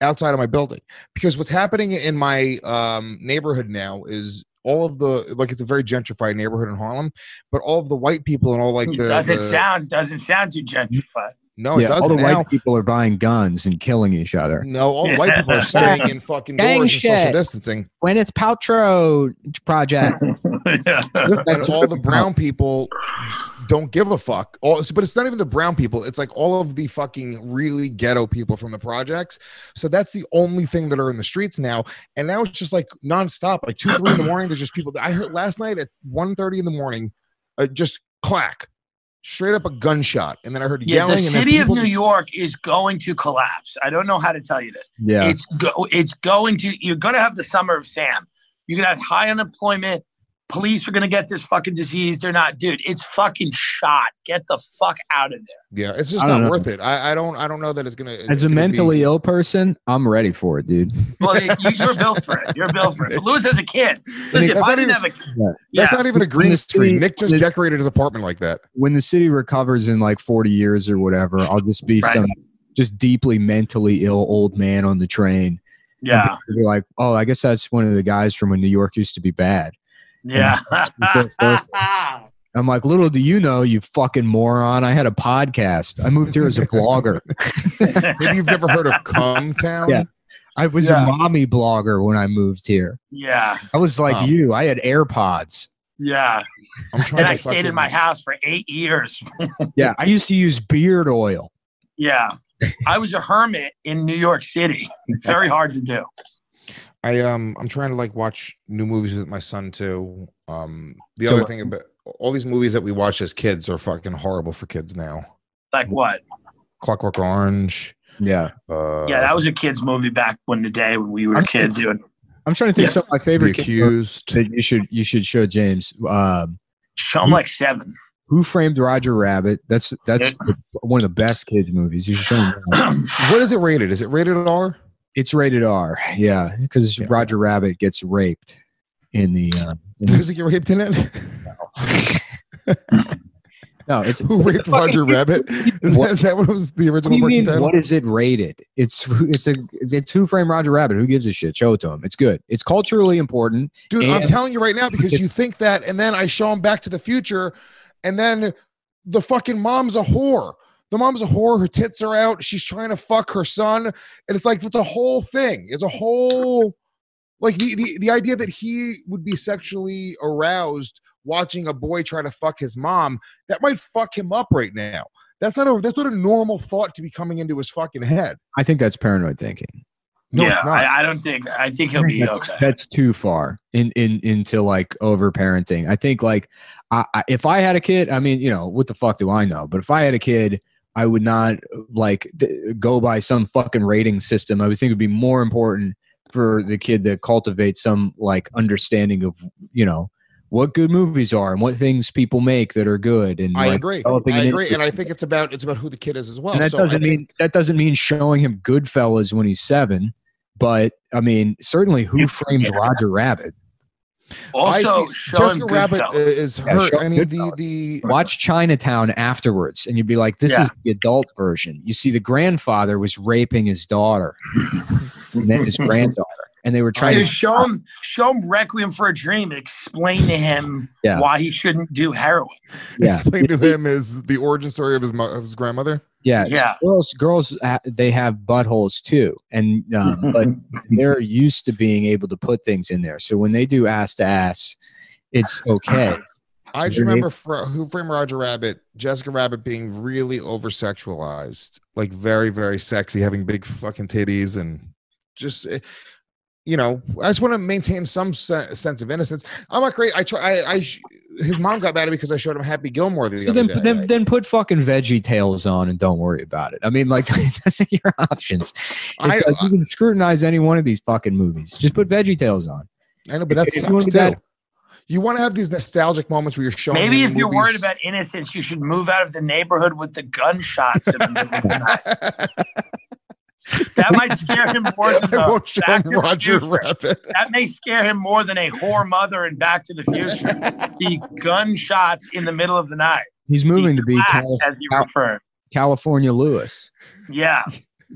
outside of my building because what's happening in my um, neighborhood now is all of the like it's a very gentrified neighborhood in Harlem, but all of the white people and all like the, doesn't the- sound doesn't sound too gentrified. No, it yeah, all the doesn't now. All the white people are buying guns and killing each other. No, all the white people are (laughs) staying in fucking Gang doors and social shit. distancing, Gwyneth Paltrow project. (laughs) and all the brown people don't give a fuck. All, but it's not even the brown people. It's like all of the fucking really ghetto people from the projects. So that's the only thing that are in the streets now. And now it's just like nonstop, like two, three in the morning. There's just people. I heard last night at 1.30 in the morning, uh, just clack, straight up a gunshot, and then I heard Yeah, the yelling. and then city of New just- York is going to collapse. I don't know how to tell you this. Yeah. It's go. It's going to. You're going to have the summer of Sam. You're going to have high unemployment. Police are going to get this fucking disease. They're not, dude. It's fucking shot. Get the fuck out of there. Yeah, it's just don't know. worth it. I, I don't. I don't know that it's gonna. As it's a gonna be- mentally ill person, I'm ready for it, dude. Well, you, (laughs) you're built for it. You're built for it. But Luis as a kid. Listen, if That's I not didn't even- have a, Yeah. yeah, That's not even a green screen. city- Nick just the- decorated his apartment like that. When the city recovers in like 40 years or whatever, I'll just be Right. some just deeply mentally ill old man on the train. yeah, Be like, oh, I guess that's one of the guys from when New York used to be bad. Yeah. (laughs) I'm like, little do you know, you fucking moron. I had a podcast. I moved here as a (laughs) blogger. (laughs) Maybe you've never heard of Cum Town. Yeah. I was Yeah. a mommy blogger when I moved here. yeah, I was like Oh. you. I had AirPods. yeah. I'm trying And to I stayed in my house for eight years. Yeah, I used to use beard oil. Yeah. I was a hermit in New York City. Very hard to do. I um I'm trying to like watch new movies with my son too. Um the So- other thing about all these movies that we watch as kids are fucking horrible for kids now. Like what? Clockwork Orange. Yeah. Uh Yeah, that was a kids movie back when the day when we were I'm- kids, dude. I'm trying to think Yeah. some of my The favorite kids movies accused. that you should you should show James. Um, Show them like seven. Who Framed Roger Rabbit? That's that's the, one of the best kids movies. You should show them. that. (clears throat) What is it rated? Is it rated R? It's rated R. Yeah, because Yeah. Roger Rabbit gets raped in the. Uh, in the (laughs) Does he get raped in it? no, (laughs) it's. Who raped Roger Rabbit? (laughs) Is that, is that what was the original you mean? title? What is it rated? It's it's a it's Who Framed Roger Rabbit. Who gives a shit? Show it to him. It's good. It's culturally important. Dude, I'm telling you right now because you think that, and then I show him Back to the Future, and then the fucking mom's a whore. The mom's a whore. Her tits are out. She's trying to fuck her son, and it's like it's a whole thing. It's a whole like the the, the idea that he would be sexually aroused watching a boy try to fuck his mom that might fuck him up right now. That's not a that's not a normal thought to be coming into his fucking head. I think that's paranoid thinking. No, yeah, it's not. I, I don't think. I think he'll be that's, okay. that's too far in, in into like over parenting. I think like I, I, if I had a kid, I mean, you know, what the fuck do I know? But if I had a kid, I would not like th- go by some fucking rating system. I would think it'd be more important for the kid to cultivate some like understanding of you know what good movies are and what things people make that are good. And I like, agree. I agree, interest and I think it's about it's about who the kid is as well. and that So doesn't think- mean that doesn't mean showing him Goodfellas when he's seven, but I mean certainly Who Framed Roger Rabbit. Also, I, show Jessica him Rabbit Goodfellas. is Yeah, I mean, the the Watch Chinatown afterwards, and you'd be like, "This Yeah. is the adult version." You see, the grandfather was raping his daughter, and (laughs) then his granddaughter, and they were trying to show him, show him Requiem for a Dream. and Explain to him Yeah. why he shouldn't do heroin. yeah, explain to him is the origin story of his mo- of his grandmother. yeah, Yeah. Girls, girls, they have buttholes too, and um, (laughs) but they're used to being able to put things in there. So when they do ass to ass, it's okay. I just remember for Who Framed Roger Rabbit, Jessica Rabbit being really over sexualized, like very very sexy, having big fucking titties, and just. You know, I just want to maintain some se- sense of innocence. I'm not great. I try. I, I sh- his mom got mad at me because I showed him Happy Gilmore the other then, day. then, then put fucking Veggie Tales on and don't worry about it. I mean, like (laughs) that's your options. I- like you uh, can scrutinize any one of these fucking movies. Just put Veggie Tales on. I know, but that's you wanna too. that- You want to have these nostalgic moments where you're showing. Maybe him if you're worried about innocence, you should move out of the neighborhood with the gunshots. in the middle of the night. (laughs) That might scare him more than I the won't show him the Roger Future. Rabbit. That may scare him more than a whore mother in Back to the Future. (laughs) the gunshots in the middle of the night. He's moving to be Flash, Cali- as you Cal- refer. California Luis, Yeah,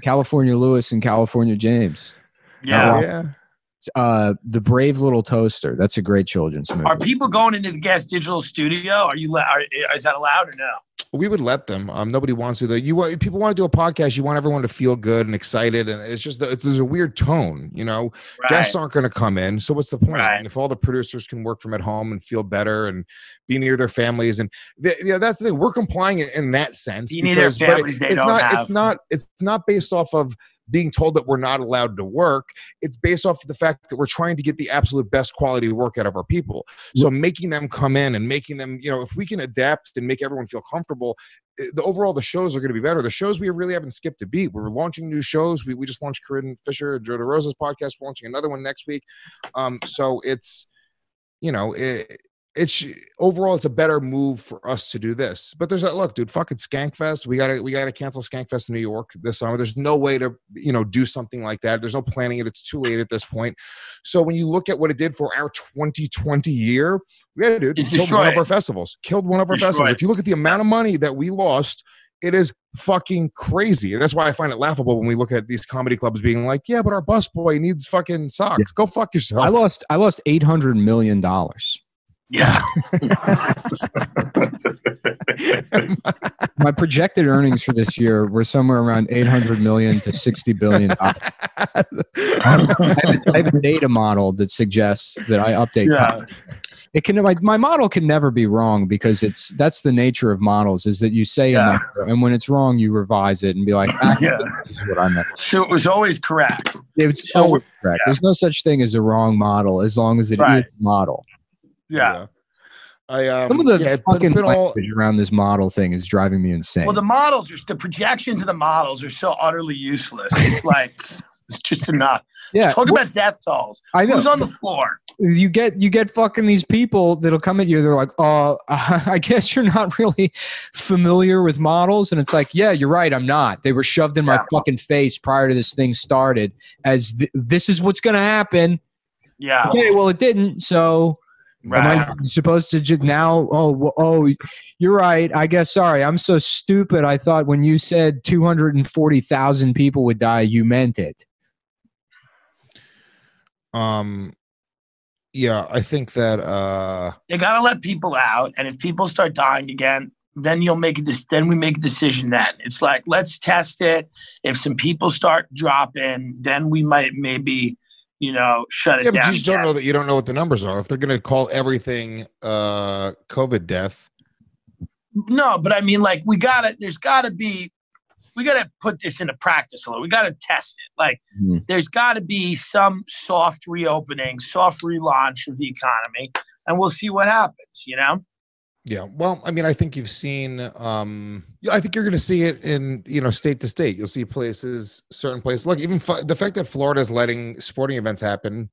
California Luis, and California James. yeah. wow. yeah. Uh, the Brave Little Toaster. That's a great children's movie. Are people going into the Gas Digital Studio? Are you? la- Are, is that allowed or no? We would let them. Um, nobody wants to. Though you want people want to do a podcast. You want everyone to feel good and excited, and it's just that there's a weird tone. You know, Right. guests aren't going to come in, so what's the point? Right. And if all the producers can work from at home and feel better and be near their families, and th- yeah, that's the thing. We're complying in, in that sense. Be near their because- but families they it's don't not. have. It's not. It's not based off of being told that we're not allowed to work. It's based off of the fact that we're trying to get the absolute best quality work out of our people. So making them come in and making them, you know, if we can adapt and make everyone feel comfortable, eh, the overall the shows are going to be better. The shows we really haven't skipped a beat. We're launching new shows. We, we just launched Corinne Fisher and Joe DeRosa's podcast. We're launching another one next week. Um, so it's, you know, it, it's overall it's a better move for us to do this. But there's that look, dude. Fucking Skankfest. We gotta we gotta cancel Skankfest in New York this summer. There's no way to you know do something like that. There's no planning it. It's too late at this point. So when you look at what it did for our 2020 year, yeah, dude, it It killed one of our festivals. Killed one of our Destroyed. festivals. If you look at the amount of money that we lost, it is fucking crazy. And that's why I find it laughable when we look at these comedy clubs being like, yeah, but our bus boy needs fucking socks. Go fuck yourself. I lost. I lost eight hundred million dollars. Yeah. (laughs) (laughs) My projected earnings for this year were somewhere around eight hundred million to sixty billion. dollars. (laughs) I have, I have a- I have a data model that suggests that I update. Yeah. It can my, my model can never be wrong because it's that's the nature of models is that you say Yeah. a number and when it's wrong you revise it and be like ah, Yeah. this is what I meant. So it was always correct. It's So- always correct. There's no such thing as a wrong model as long as it is Right. a model. Yeah. I um, Some of the yeah, fucking been all language around this model thing is driving me insane. Well, the models, are, the projections of the models are so utterly useless. It's (laughs) like it's just enough. yeah, Talk well, about death tolls. I know. Who's on the floor? you get you get fucking these people that'll come at you. They're like, "Oh, (laughs) I guess you're not really familiar with models," and it's like, "Yeah, you're right. I'm not. They were shoved in my fucking face prior to this thing started as th- this is what's gonna happen." Yeah. Okay, well, it didn't. So am I supposed to just now? Oh, oh, you're right. I guess. Sorry, I'm so stupid. I thought when you said 240,000 people would die, you meant it. Um, yeah, I think that. uh You gotta let people out, and if people start dying again, then you'll make a dis- then we make a decision. Then it's like let's test it. If some people start dropping, then we might maybe you know shut it Yeah, but you just don't know that you don't know what the numbers are. If they're going to call everything uh COVID death, No, but I mean, like, we gotta. There's gotta be. We gotta put this into practice a little. We gotta test it. Like, Mhm. there's gotta be some soft reopening, soft relaunch of the economy, and we'll see what happens. You know. Yeah. Well, I mean, I think you've seen. um I think you're going to see it in you know state to state. You'll see places, certain places. Look, even f- the fact that Florida is letting sporting events happen.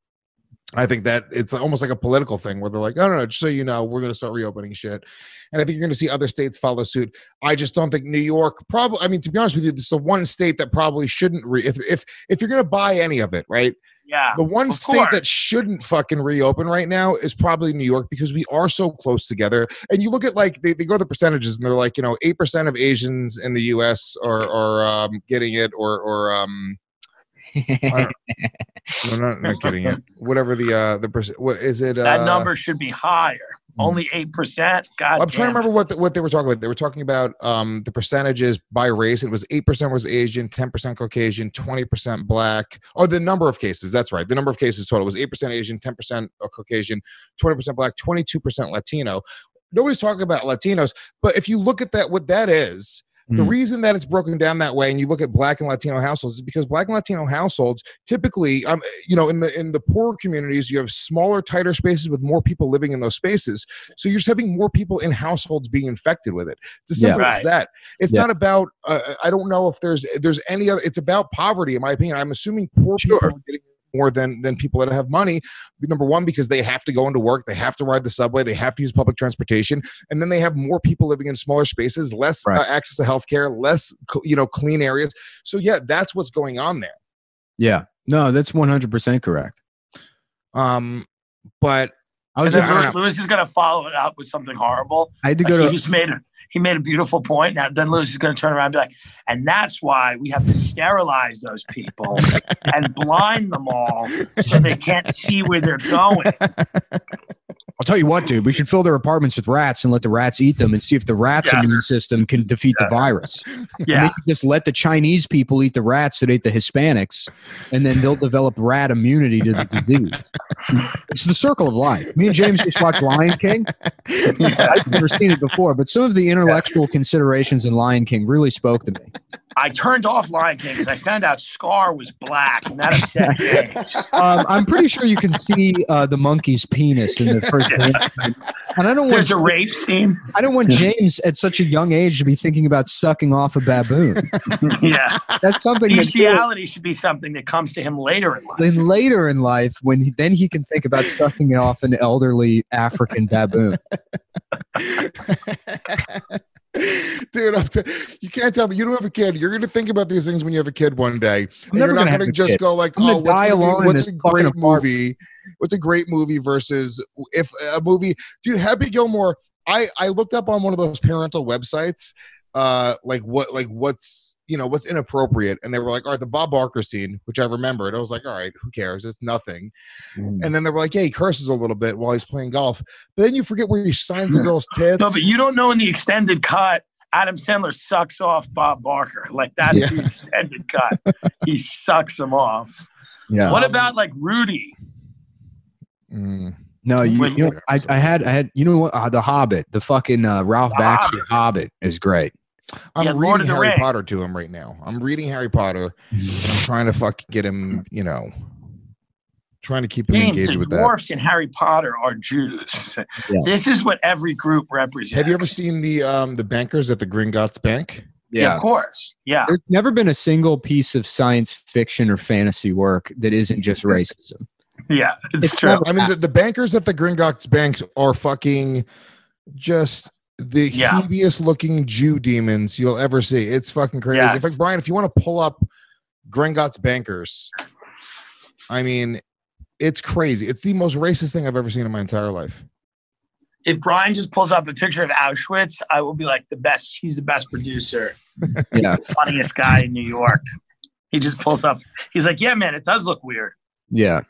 I think that it's almost like a political thing where they're like, no, no, no, just so you know, we're going to start reopening shit. And I think you're going to see other states follow suit. I just don't think New York probably, I mean, to be honest with you, it's the one state that probably shouldn't, re- if, if, if you're going to buy any of it, right? Yeah. The one state course. that shouldn't fucking reopen right now is probably New York because we are so close together. And you look at like they, they go to the percentages and they're like, you know, eight percent of Asians in the US are are um, getting it or or um (laughs) no, not, not getting it. Whatever the uh the percent what is it that uh, number should be higher. Only eight percent. God. I'm trying to remember what the, what they were talking about. They were talking about um, the percentages by race. It was eight percent was Asian, ten percent Caucasian, twenty percent Black. Oh, the number of cases. That's right. The number of cases total was eight percent Asian, ten percent Caucasian, twenty percent Black, twenty two percent Latino. Nobody's talking about Latinos, but if you look at that, what that is, the Hmm. reason that it's broken down that way, and you look at Black and Latino households, is because Black and Latino households typically, um, you know, in the in the poorer communities, you have smaller, tighter spaces with more people living in those spaces. So you're just having more people in households being infected with it. It's as Yeah. simple as that. It's Yeah. not about. Uh, I don't know if there's there's any other. It's about poverty, in my opinion. I'm assuming poor people Sure. are getting more than than people that have money. Number one, because they have to go into work, they have to ride the subway, they have to use public transportation, and then they have more people living in smaller spaces, less Right. uh, access to healthcare, less you know clean areas. So yeah, that's what's going on there. Yeah. No, that's 100% correct. Um, but I was then I Luis, is going to follow it up with something horrible. I had to Like, go he just made a he made a beautiful point. Now then Luis is going to turn around and be like, and that's why we have to sterilize those people and blind them all so they can't see where they're going. (laughs) I'll tell you what, dude. We should fill their apartments with rats and let the rats eat them and see if the rats' Yeah. immune system can defeat the virus. Yeah. just let the Chinese people eat the rats that ate the Hispanics, and then they'll develop rat immunity to the (laughs) disease. it's the circle of life. Me and James just watched Lion King. I've never seen it before, but some of the intellectual considerations in Lion King really spoke to me. I turned off Lion King because I found out Scar was black, and that upset me. (laughs) Um, I'm pretty sure you can see uh, the monkey's penis in the first. and I don't want There's a rape scene. I don't want James at such a young age to be thinking about sucking off a baboon. (laughs) Yeah. That's something that should be something that comes to him later in life. then later in life, when he, then he can think about sucking off an elderly African baboon. (laughs) (laughs) Dude, I'm t- you can't tell me you don't have a kid. You're gonna think about these things when you have a kid one day. You're not gonna gonna just kid. go like, "Oh, what's, die be- alone what's a great apartment." movie? What's a great movie versus if a movie, dude? Happy Gilmore. I I looked up on one of those parental websites, uh, like what like what's you know what's inappropriate, and they were like, all right, the Bob Barker scene, which I remembered. I was like, all right, who cares? It's nothing. And then they were like, yeah, he curses a little bit while he's playing golf. But then you forget where he signs a (laughs) girl's tits. No, but you don't know in the extended cut, Adam Sandler sucks off Bob Barker. (laughs) Like that's Yeah. the extended cut. he sucks him off. Yeah. What about like Rudy? Mm. No, you, you know, I, I had, I had, you know what? Uh, the Hobbit, the fucking uh, Ralph The Bakshi Hobbit is great. I'm Yeah, reading Harry Rings. Potter to him right now. I'm reading Harry Potter. And I'm trying to fucking get him, you know, trying to keep him James, engaged the with that. dwarfs in Harry Potter are Jews. Yeah. This is what every group represents. Have you ever seen the um the bankers at the Gringotts Bank? Yeah, of course. Yeah. There's never been a single piece of science fiction or fantasy work that isn't just racism. Yeah, it's, It's true. never- I mean, the, the bankers at the Gringotts Bank are fucking just the Yeah. heaviest looking Jew demons you'll ever see. It's fucking crazy. In Yes. fact, Brian, if you want to pull up Gringotts bankers, I mean, it's crazy. It's the most racist thing I've ever seen in my entire life. If Brian just pulls up a picture of Auschwitz, I will be like the best. He's the best producer, (laughs) Yeah, funniest guy in New York. He just pulls up. He's like, "Yeah, man, it does look weird." yeah.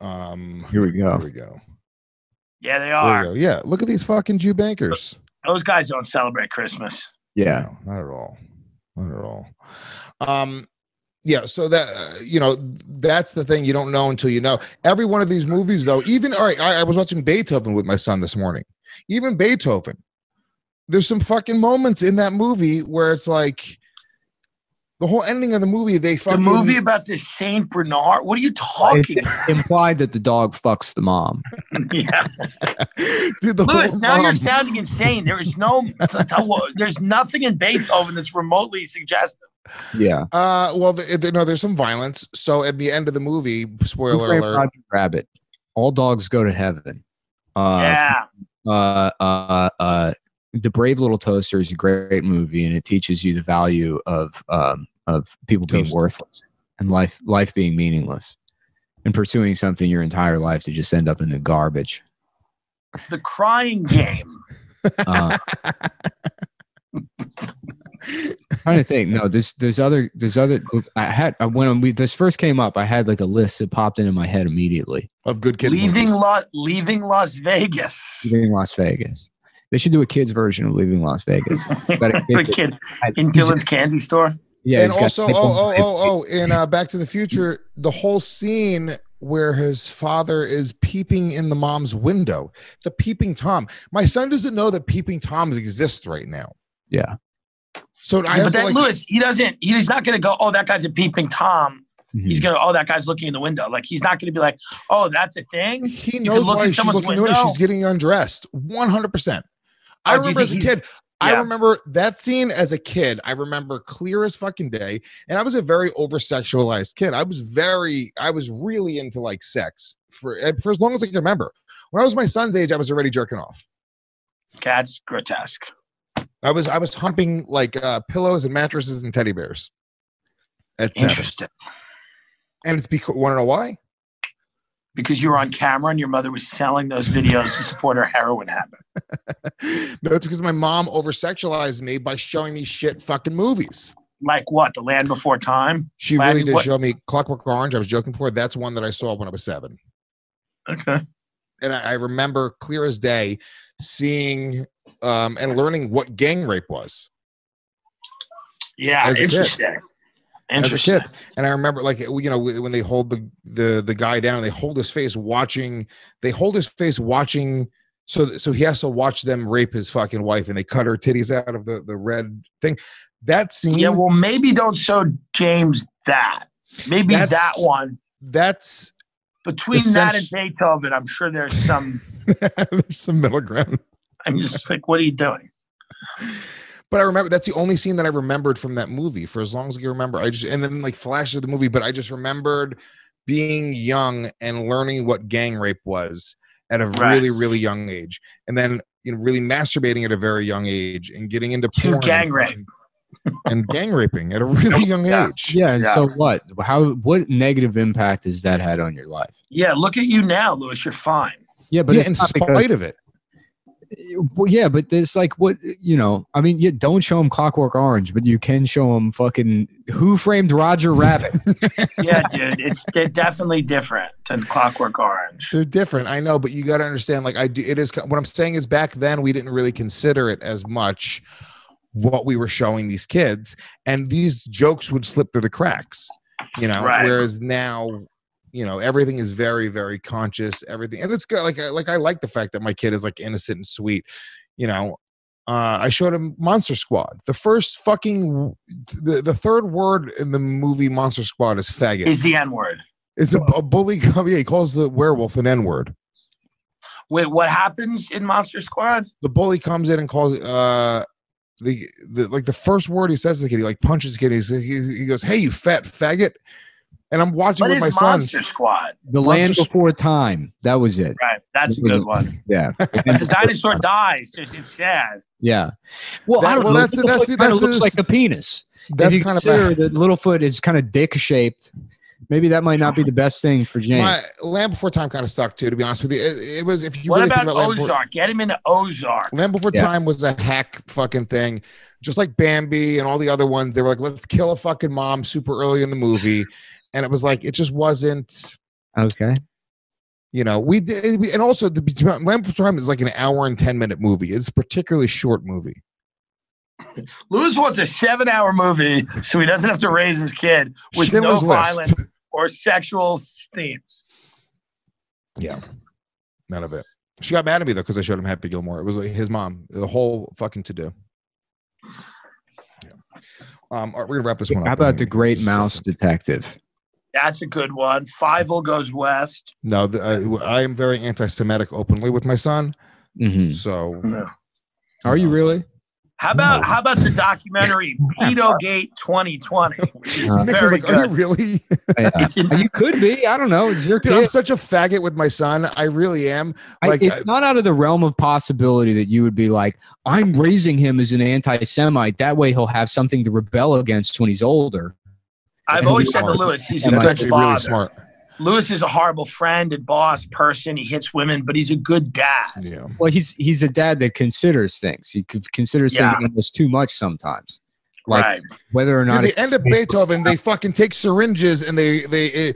Um, Here we go. Here we go. Yeah, they There are. go. Yeah, look at these fucking Jew bankers. Those guys don't celebrate Christmas. Yeah, No, not at all. Not at all. Um, yeah, so that uh, you know, that's the thing you don't know until you know. Every one of these movies, though, even all right, I, I was watching Beethoven with my son this morning. Even Beethoven, there's some fucking moments in that movie where it's like the whole ending of the movie. They The fucking movie about the Saint Bernard. What are you talking? it's implied that the dog fucks the mom. (laughs) yeah, (laughs) Dude, the Luis. whole Now you're sounding insane. There is no. (laughs) There's nothing in Beethoven that's remotely suggestive. Yeah. Uh, well, the, the, no, there's some violence. So at the end of the movie, spoiler alert. Roger Rabbit. All dogs go to heaven. Uh, yeah, uh, uh, uh, the Brave Little Toaster is a great movie, and it teaches you the value of um, of people being worthless and life life being meaningless, and pursuing something your entire life to just end up in the garbage. the Crying Game. Uh, (laughs) trying to think. No, there's there's other there's other. I had I- when we this first came up, I had like a list that popped into my head immediately. of good kids. leaving movies. Las leaving Las Vegas. Leaving Las Vegas. They should do a kids version of Leaving Las Vegas. Got a the kid kid in Dylan's candy store. Yeah, and also, oh, oh, diabetes. oh, oh, in uh, Back to the Future, the whole scene where his father is peeping in the mom's window, the peeping tom. My son doesn't know that peeping toms exist right now. Yeah. So I Yeah, have but to then like, Luis, he doesn't. He's not going to go. Oh, that guy's a peeping tom. Mhm. He's gonna. Oh, that guy's looking in the window. Like he's not going to be like, oh, that's a thing. he knows why in she's someone's looking in the window. window. She's getting undressed. 100%. I Oh, remember as a think I remember that scene as a kid. I remember clear as fucking day. And I was a very over sexualized kid. I was very, I was really into like sex for, eh, for as long as I can remember. When I was my son's age, I was already jerking off. That's grotesque. I was, I was humping like uh, pillows and mattresses and teddy bears. Interesting. And it's because, want to know why? Because you were on camera and your mother was selling those videos to support her heroin habit. (laughs) no, it's because my mom over sexualized me by showing me shit fucking movies. Like what? The Land Before Time. She I really did what- show me Clockwork Orange. I was joking before. That's one that I saw when I was seven. Okay. And I, I remember clear as day seeing um, and learning what gang rape was Yeah. interesting. kid. Interesting. as a kid. And I remember, like, you know, when they hold the, the, the guy down, they hold his face watching, they hold his face watching. So, so he has to watch them rape his fucking wife and they cut her titties out of the, the red thing. That scene, Yeah. Well, maybe don't show James that. Maybe that one. that's, Between that and Beethoven, I'm sure there's some. (laughs) there's some middle ground. I'm just like, what are you doing? But I remember that's the only scene that I remembered from that movie for as long as I can remember. I just and then like flashes of the movie, but I just remembered being young and learning what gang rape was at a Right. really, really young age. And then you know, really masturbating at a very young age and getting into porn gang and, rape. and gang raping at a really young Yeah. age. Yeah, and Yeah. so what? How what negative impact has that had on your life? Yeah. Look at you now, Luis. You're fine. Yeah, but yeah, it's in not spite because, of it. Well, yeah, but it's like what you know. I mean, yeah, don't show him Clockwork Orange, but you can show him fucking Who Framed Roger Rabbit. (laughs) Yeah, dude. It's they're (laughs) definitely different than Clockwork Orange. They're different, I know, but you got to understand. Like I do, it is. What I'm saying is, back then we didn't really consider it as much what we were showing these kids, and these jokes would slip through the cracks. You know, Right. whereas now, you know, everything is very, very conscious. Everything, and it's good. Like, I, like I like the fact that my kid is like innocent and sweet. You know, uh, I showed him Monster Squad. The first fucking, the, the third word in the movie Monster Squad is faggot. Is the N word. It's a, a bully. (laughs) Yeah, he calls the werewolf an N word. Wait, what happens in Monster Squad? the bully comes in and calls uh the, the like the first word he says to the kid, he like punches the kid. He, he, he goes, "Hey, you fat faggot!" And I'm watching What with is my son. Monster Squad? The Land Before Time. That was it. Right, that's a good one. (laughs) Yeah. (laughs) the dinosaur dies. It's, it's sad. Yeah. Well, That- I don't well, know. that's- that's- kind that's of looks like a penis. That's kind of consider bad. that Littlefoot is kind of dick shaped. Maybe that might not be the best thing for James. My Land Before Time kind of sucked too, to be honest with you. It, it was if you What really about think about Land Before, Ozark? Get him into Ozark. Land Before Yeah. Time was a hack fucking thing, just like Bambi and all the other ones. They were like, let's kill a fucking mom super early in the movie, and it was like it just wasn't. okay. You know, we did, we, and also the Land Before Time is like an hour and ten minute movie. It's a particularly short movie. Luis wants a seven-hour movie so he doesn't have to raise his kid with Schindler's no List. violence or sexual themes. Yeah, none of it. She got mad at me though because I showed him Happy Gilmore. It was like his mom, the whole fucking to do. Yeah. Um, all right, we're gonna wrap this one up. How about the Great Mouse Detective? That's a good one. Fievel goes west. No, the, uh, I am very anti-Semitic openly with my son. hmm So Are you really? How about how about the documentary Pedogate 2020? Uh, very like, "Are you good. really?" Yeah. (laughs) You could be. I don't know. It's your Dude, I'm such a faggot with my son. I really am. I- Like, it's not out of the realm of possibility that you would be like, I'm raising him as an anti-Semite. That way, he'll have something to rebel against when he's older. I've always said to Luis, he's a That's That's good actually father. really smart. Luis is a horrible friend and boss person. He hits women, but he's a good dad. Yeah. Well, he's he's a dad that considers things. He could- considers Yeah. things almost too much sometimes. Like right. whether or Dude, not they end up (laughs) Beethoven. They fucking take syringes and they they uh,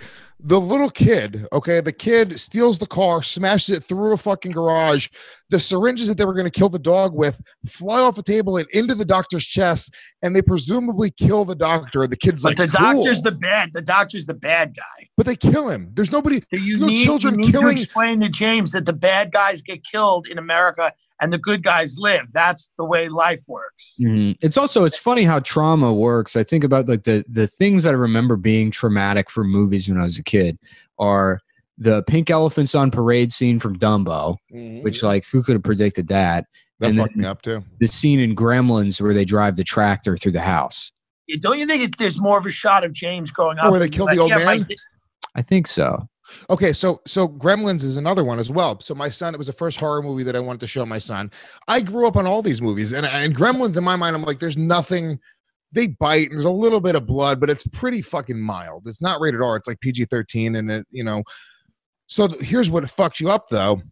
the little kid. Okay, the kid steals the car, smashes it through a fucking garage. The syringes that they were going to kill the dog with fly off a table and into the doctor's chest, and they presumably kill the doctor. The kid's But like, the doctor's "Cool." the bad. The doctor's the bad guy. but they kill him. There's nobody. So you No need, children you need killing- to explain to James that the bad guys get killed in America and the good guys live. That's the way life works. Mhm. It's also it's funny how trauma works. I think about like the the things that I remember being traumatic for movies when I was a kid are the pink elephants on parade scene from Dumbo, which like who could have predicted that? that and fucked me up too. The scene in Gremlins where they drive the tractor through the house. Don't you think it, there's more of a shot of James growing up? Oh, where they and killed like, the old yeah, man? di- I think so. Okay, so so Gremlins is another one as well. So my son, it was the first horror movie that I wanted to show my son. I grew up on all these movies, and and Gremlins in my mind, I'm like, there's nothing. They bite, and there's a little bit of blood, but it's pretty fucking mild. It's not rated R. It's like PG-13, and it, you know. So th- here's what fucked you up, though.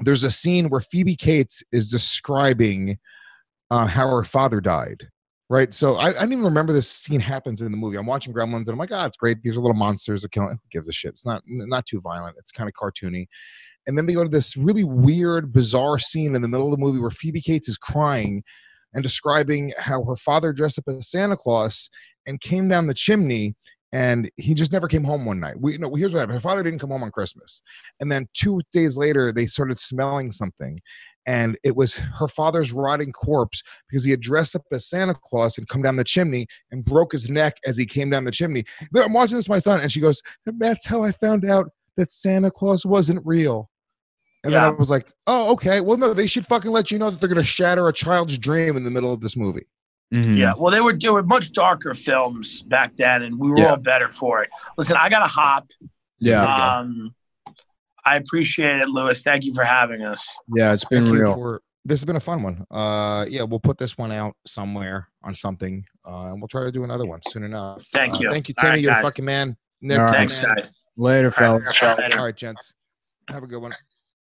There's a scene where Phoebe Cates is describing uh, how her father died. Right. So I, I didn't even remember this scene happens in the movie. I'm watching Gremlins and I'm like, ah, it's great. These are little monsters that killing. Who gives a shit? It's not not too violent. It's kind of cartoony. And then they go to this really weird, bizarre scene in the middle of the movie where Phoebe Cates is crying and describing how her father dressed up as Santa Claus and came down the chimney and he just never came home one night. We no, here's what happened. Her father didn't come home on Christmas. And then two days later, they started smelling something. And it was her father's rotting corpse because he had dressed up as Santa Claus and come down the chimney and broke his neck as he came down the chimney. I'm watching this with my son, and she goes, That's how I found out that Santa Claus wasn't real. And then I was like, Oh, okay. Well, no, they should fucking let you know that they're going to shatter a child's dream in the middle of this movie. Mhm. Yeah, well, they were doing much darker films back then, and we were Yeah. all better for it. Listen, I got to hop. Yeah. Um, I appreciate it, Luis. Thank you for having us. Yeah. It's been Thank real. for this has been a fun one. Uh, yeah, we'll put this one out somewhere on something, uh, and we'll try to do another one soon enough. Thank Uh, you. Thank you, All Timmy. right, You're a fucking man. Nick, All right. Thanks, man. guys. Later, fellas. later. All right, gents. Have a good one.